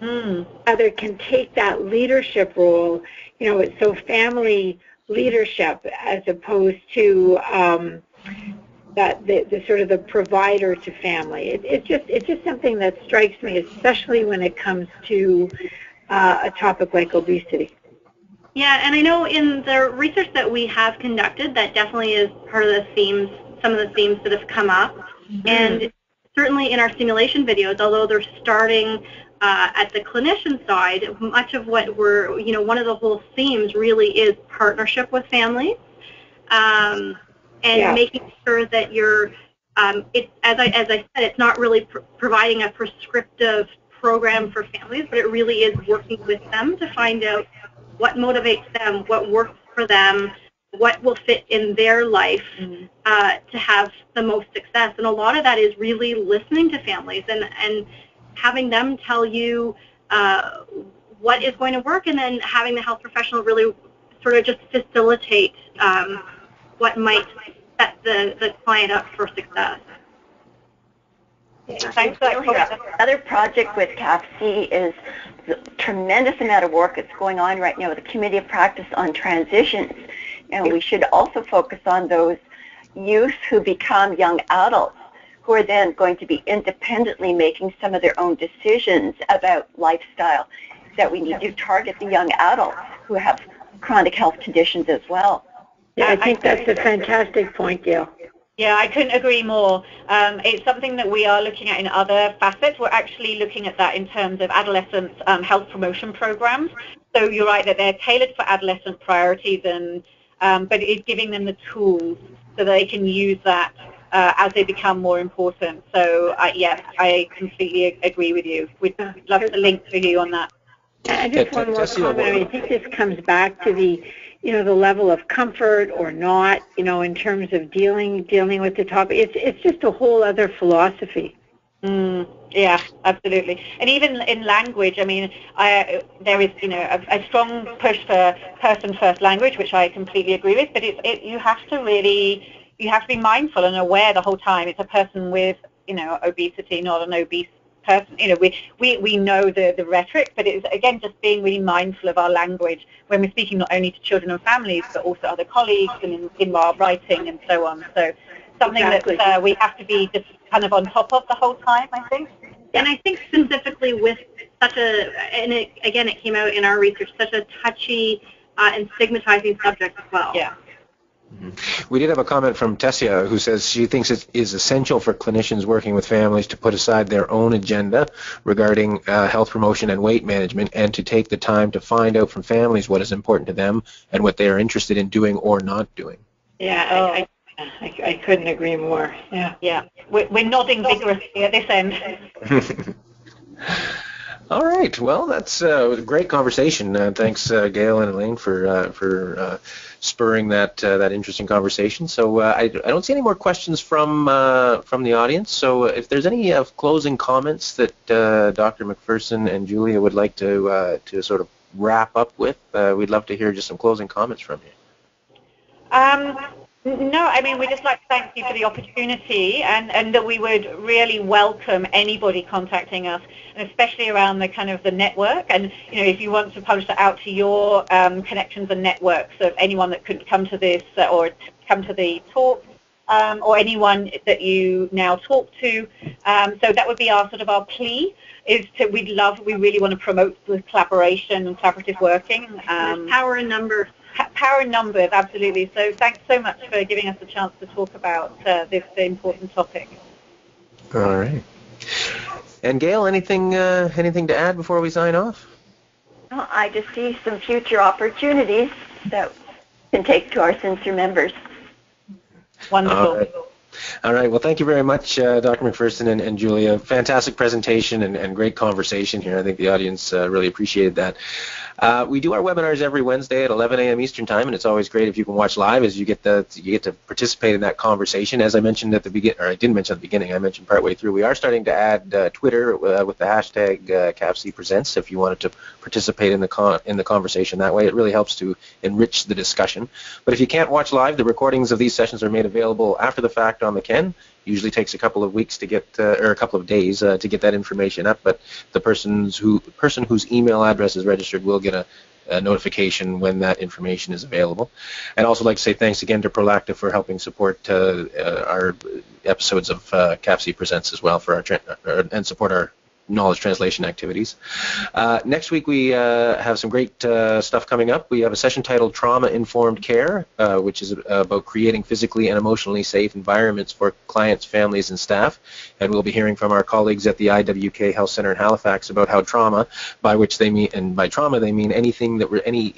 Mm. Other can take that leadership role. You know, it's so family leadership as opposed to um, that the, the, sort of the provider to family. It, it's just it's just something that strikes me, especially when it comes to uh, a topic like obesity. Yeah, and I know in the research that we have conducted, that definitely is part of the themes, some of the themes that have come up. Mm-hmm. And certainly in our simulation videos, although they're starting uh, at the clinician side, much of what we're, you know, one of the whole themes really is partnership with families. Um, and yeah. making sure that you're, um, it, as, I, as I said, it's not really pr- providing a prescriptive program for families, but it really is working with them to find out what motivates them, what works for them, what will fit in their life mm-hmm. uh, to have the most success. And a lot of that is really listening to families and, and having them tell you uh, what is going to work and then having the health professional really sort of just facilitate um, what might set the, the client up for success. Thanks for that. Another project with CAPC is the tremendous amount of work that's going on right now with the Committee of Practice on Transitions. And we should also focus on those youth who become young adults who are then going to be independently making some of their own decisions about lifestyle. That we need to target the young adults who have chronic health conditions as well. Yeah, I think that's a fantastic point, Gail. Yeah, I couldn't agree more. Um, it's something that we are looking at in other facets. We're actually looking at that in terms of adolescent um, health promotion programs. So you're right that they're tailored for adolescent priorities, and um, but it's giving them the tools so they can use that uh, as they become more important. So uh, yes, I completely agree with you. We'd love to link to you on that. And just one more comment. I think this comes back to the you know, the level of comfort or not, you know, in terms of dealing dealing with the topic. It's it's just a whole other philosophy. Mm, yeah, absolutely. And even in language, I mean, I, there is, you know, a, a strong push for person-first language, which I completely agree with. But it's, it, you have to really, you have to be mindful and aware the whole time. It's a person with, you know, obesity, not an obese person. You know, we, we, we know the, the rhetoric, but it's, again, just being really mindful of our language when we're speaking not only to children and families, but also other colleagues and in, in our writing and so on. So something exactly. that uh, we have to be just kind of on top of the whole time, I think. And I think specifically with such a, and it, again, it came out in our research, such a touchy uh, and stigmatizing subject as well. Yeah. We did have a comment from Tessia who says she thinks it is essential for clinicians working with families to put aside their own agenda regarding uh, health promotion and weight management and to take the time to find out from families what is important to them and what they are interested in doing or not doing. Yeah, I, I, I, I couldn't agree more. Yeah. Yeah, we're, we're nodding vigorously at this end. All right. Well, that's uh, a great conversation. Uh, thanks, uh, Gail and Elaine, for uh, for uh, spurring that uh, that interesting conversation. So I, I don't see any more questions from from the audience. So if there's any closing comments that Dr. McPherson and Julia would like to to sort of wrap up with, we'd love to hear just some closing comments from you. Um, no, I mean, we'd just like to thank you for the opportunity and, and that we would really welcome anybody contacting us, and especially around the kind of the network. And, you know, if you want to publish that out to your um, connections and networks of anyone that could come to this uh, or come to the talk, um, or anyone that you now talk to. Um, so that would be our sort of our plea is to, we'd love, we really want to promote the collaboration and collaborative working. Um, power in numbers power in numbers, absolutely. So thanks so much for giving us a chance to talk about uh, this important topic. All right. And Gail, anything uh, anything to add before we sign off? Well, I just see some future opportunities that can take to our censor members. Wonderful. All right. Well, thank you very much, uh, Dr. McPherson and, and, Julia. Fantastic presentation and, and, great conversation here. I think the audience uh, really appreciated that. Uh, we do our webinars every Wednesday at 11 a.m. Eastern Time, and it's always great if you can watch live, as you get the you get to participate in that conversation. As I mentioned at the beginning, or I didn't mention at the beginning, I mentioned partway through, we are starting to add uh, Twitter uh, with the hashtag uh, CAPC Presents. If you wanted to participate in the con- in the conversation that way, it really helps to enrich the discussion. But if you can't watch live, the recordings of these sessions are made available after the fact on the KEN. Usually takes a couple of weeks to get, uh, or a couple of days uh, to get that information up. But the person's who person whose email address is registered will get a, a notification when that information is available. I'd also like to say thanks again to Prolacta for helping support uh, uh, our episodes of uh, CAPC Presents as well for our uh, and support our knowledge translation activities. Uh, next week we uh, have some great uh, stuff coming up. We have a session titled Trauma Informed Care, uh, which is about creating physically and emotionally safe environments for clients, families, and staff. And we'll be hearing from our colleagues at the IWK Health Center in Halifax about how trauma, by which they mean, and by trauma they mean anything that re- any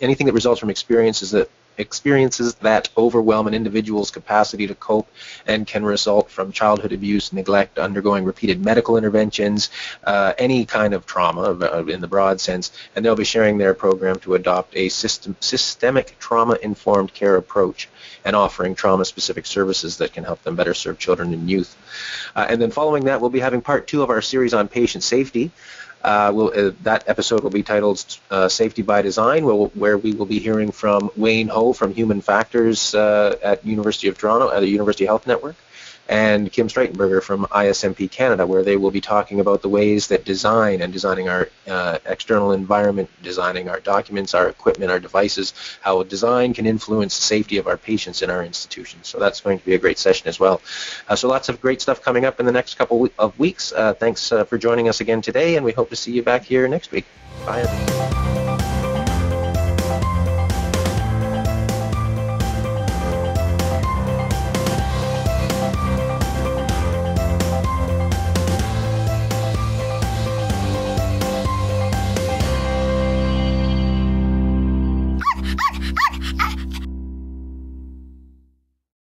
anything that results from experiences that experiences that overwhelm an individual's capacity to cope and can result from childhood abuse, neglect, undergoing repeated medical interventions, uh, any kind of trauma uh, in the broad sense, and they'll be sharing their program to adopt a system, systemic trauma-informed care approach and offering trauma-specific services that can help them better serve children and youth. Uh, and then following that, we'll be having part two of our series on patient safety. Uh, we'll, uh, that episode will be titled uh, Safety by Design, where, where, we will be hearing from Wayne Ho from Human Factors uh, at University of Toronto, at the University Health Network and Kim Streitenberger from ISMP Canada, where they will be talking about the ways that design and designing our uh, external environment, designing our documents, our equipment, our devices, how design can influence the safety of our patients in our institutions. So that's going to be a great session as well. Uh, so lots of great stuff coming up in the next couple of weeks. Uh, thanks uh, for joining us again today, and we hope to see you back here next week. Bye.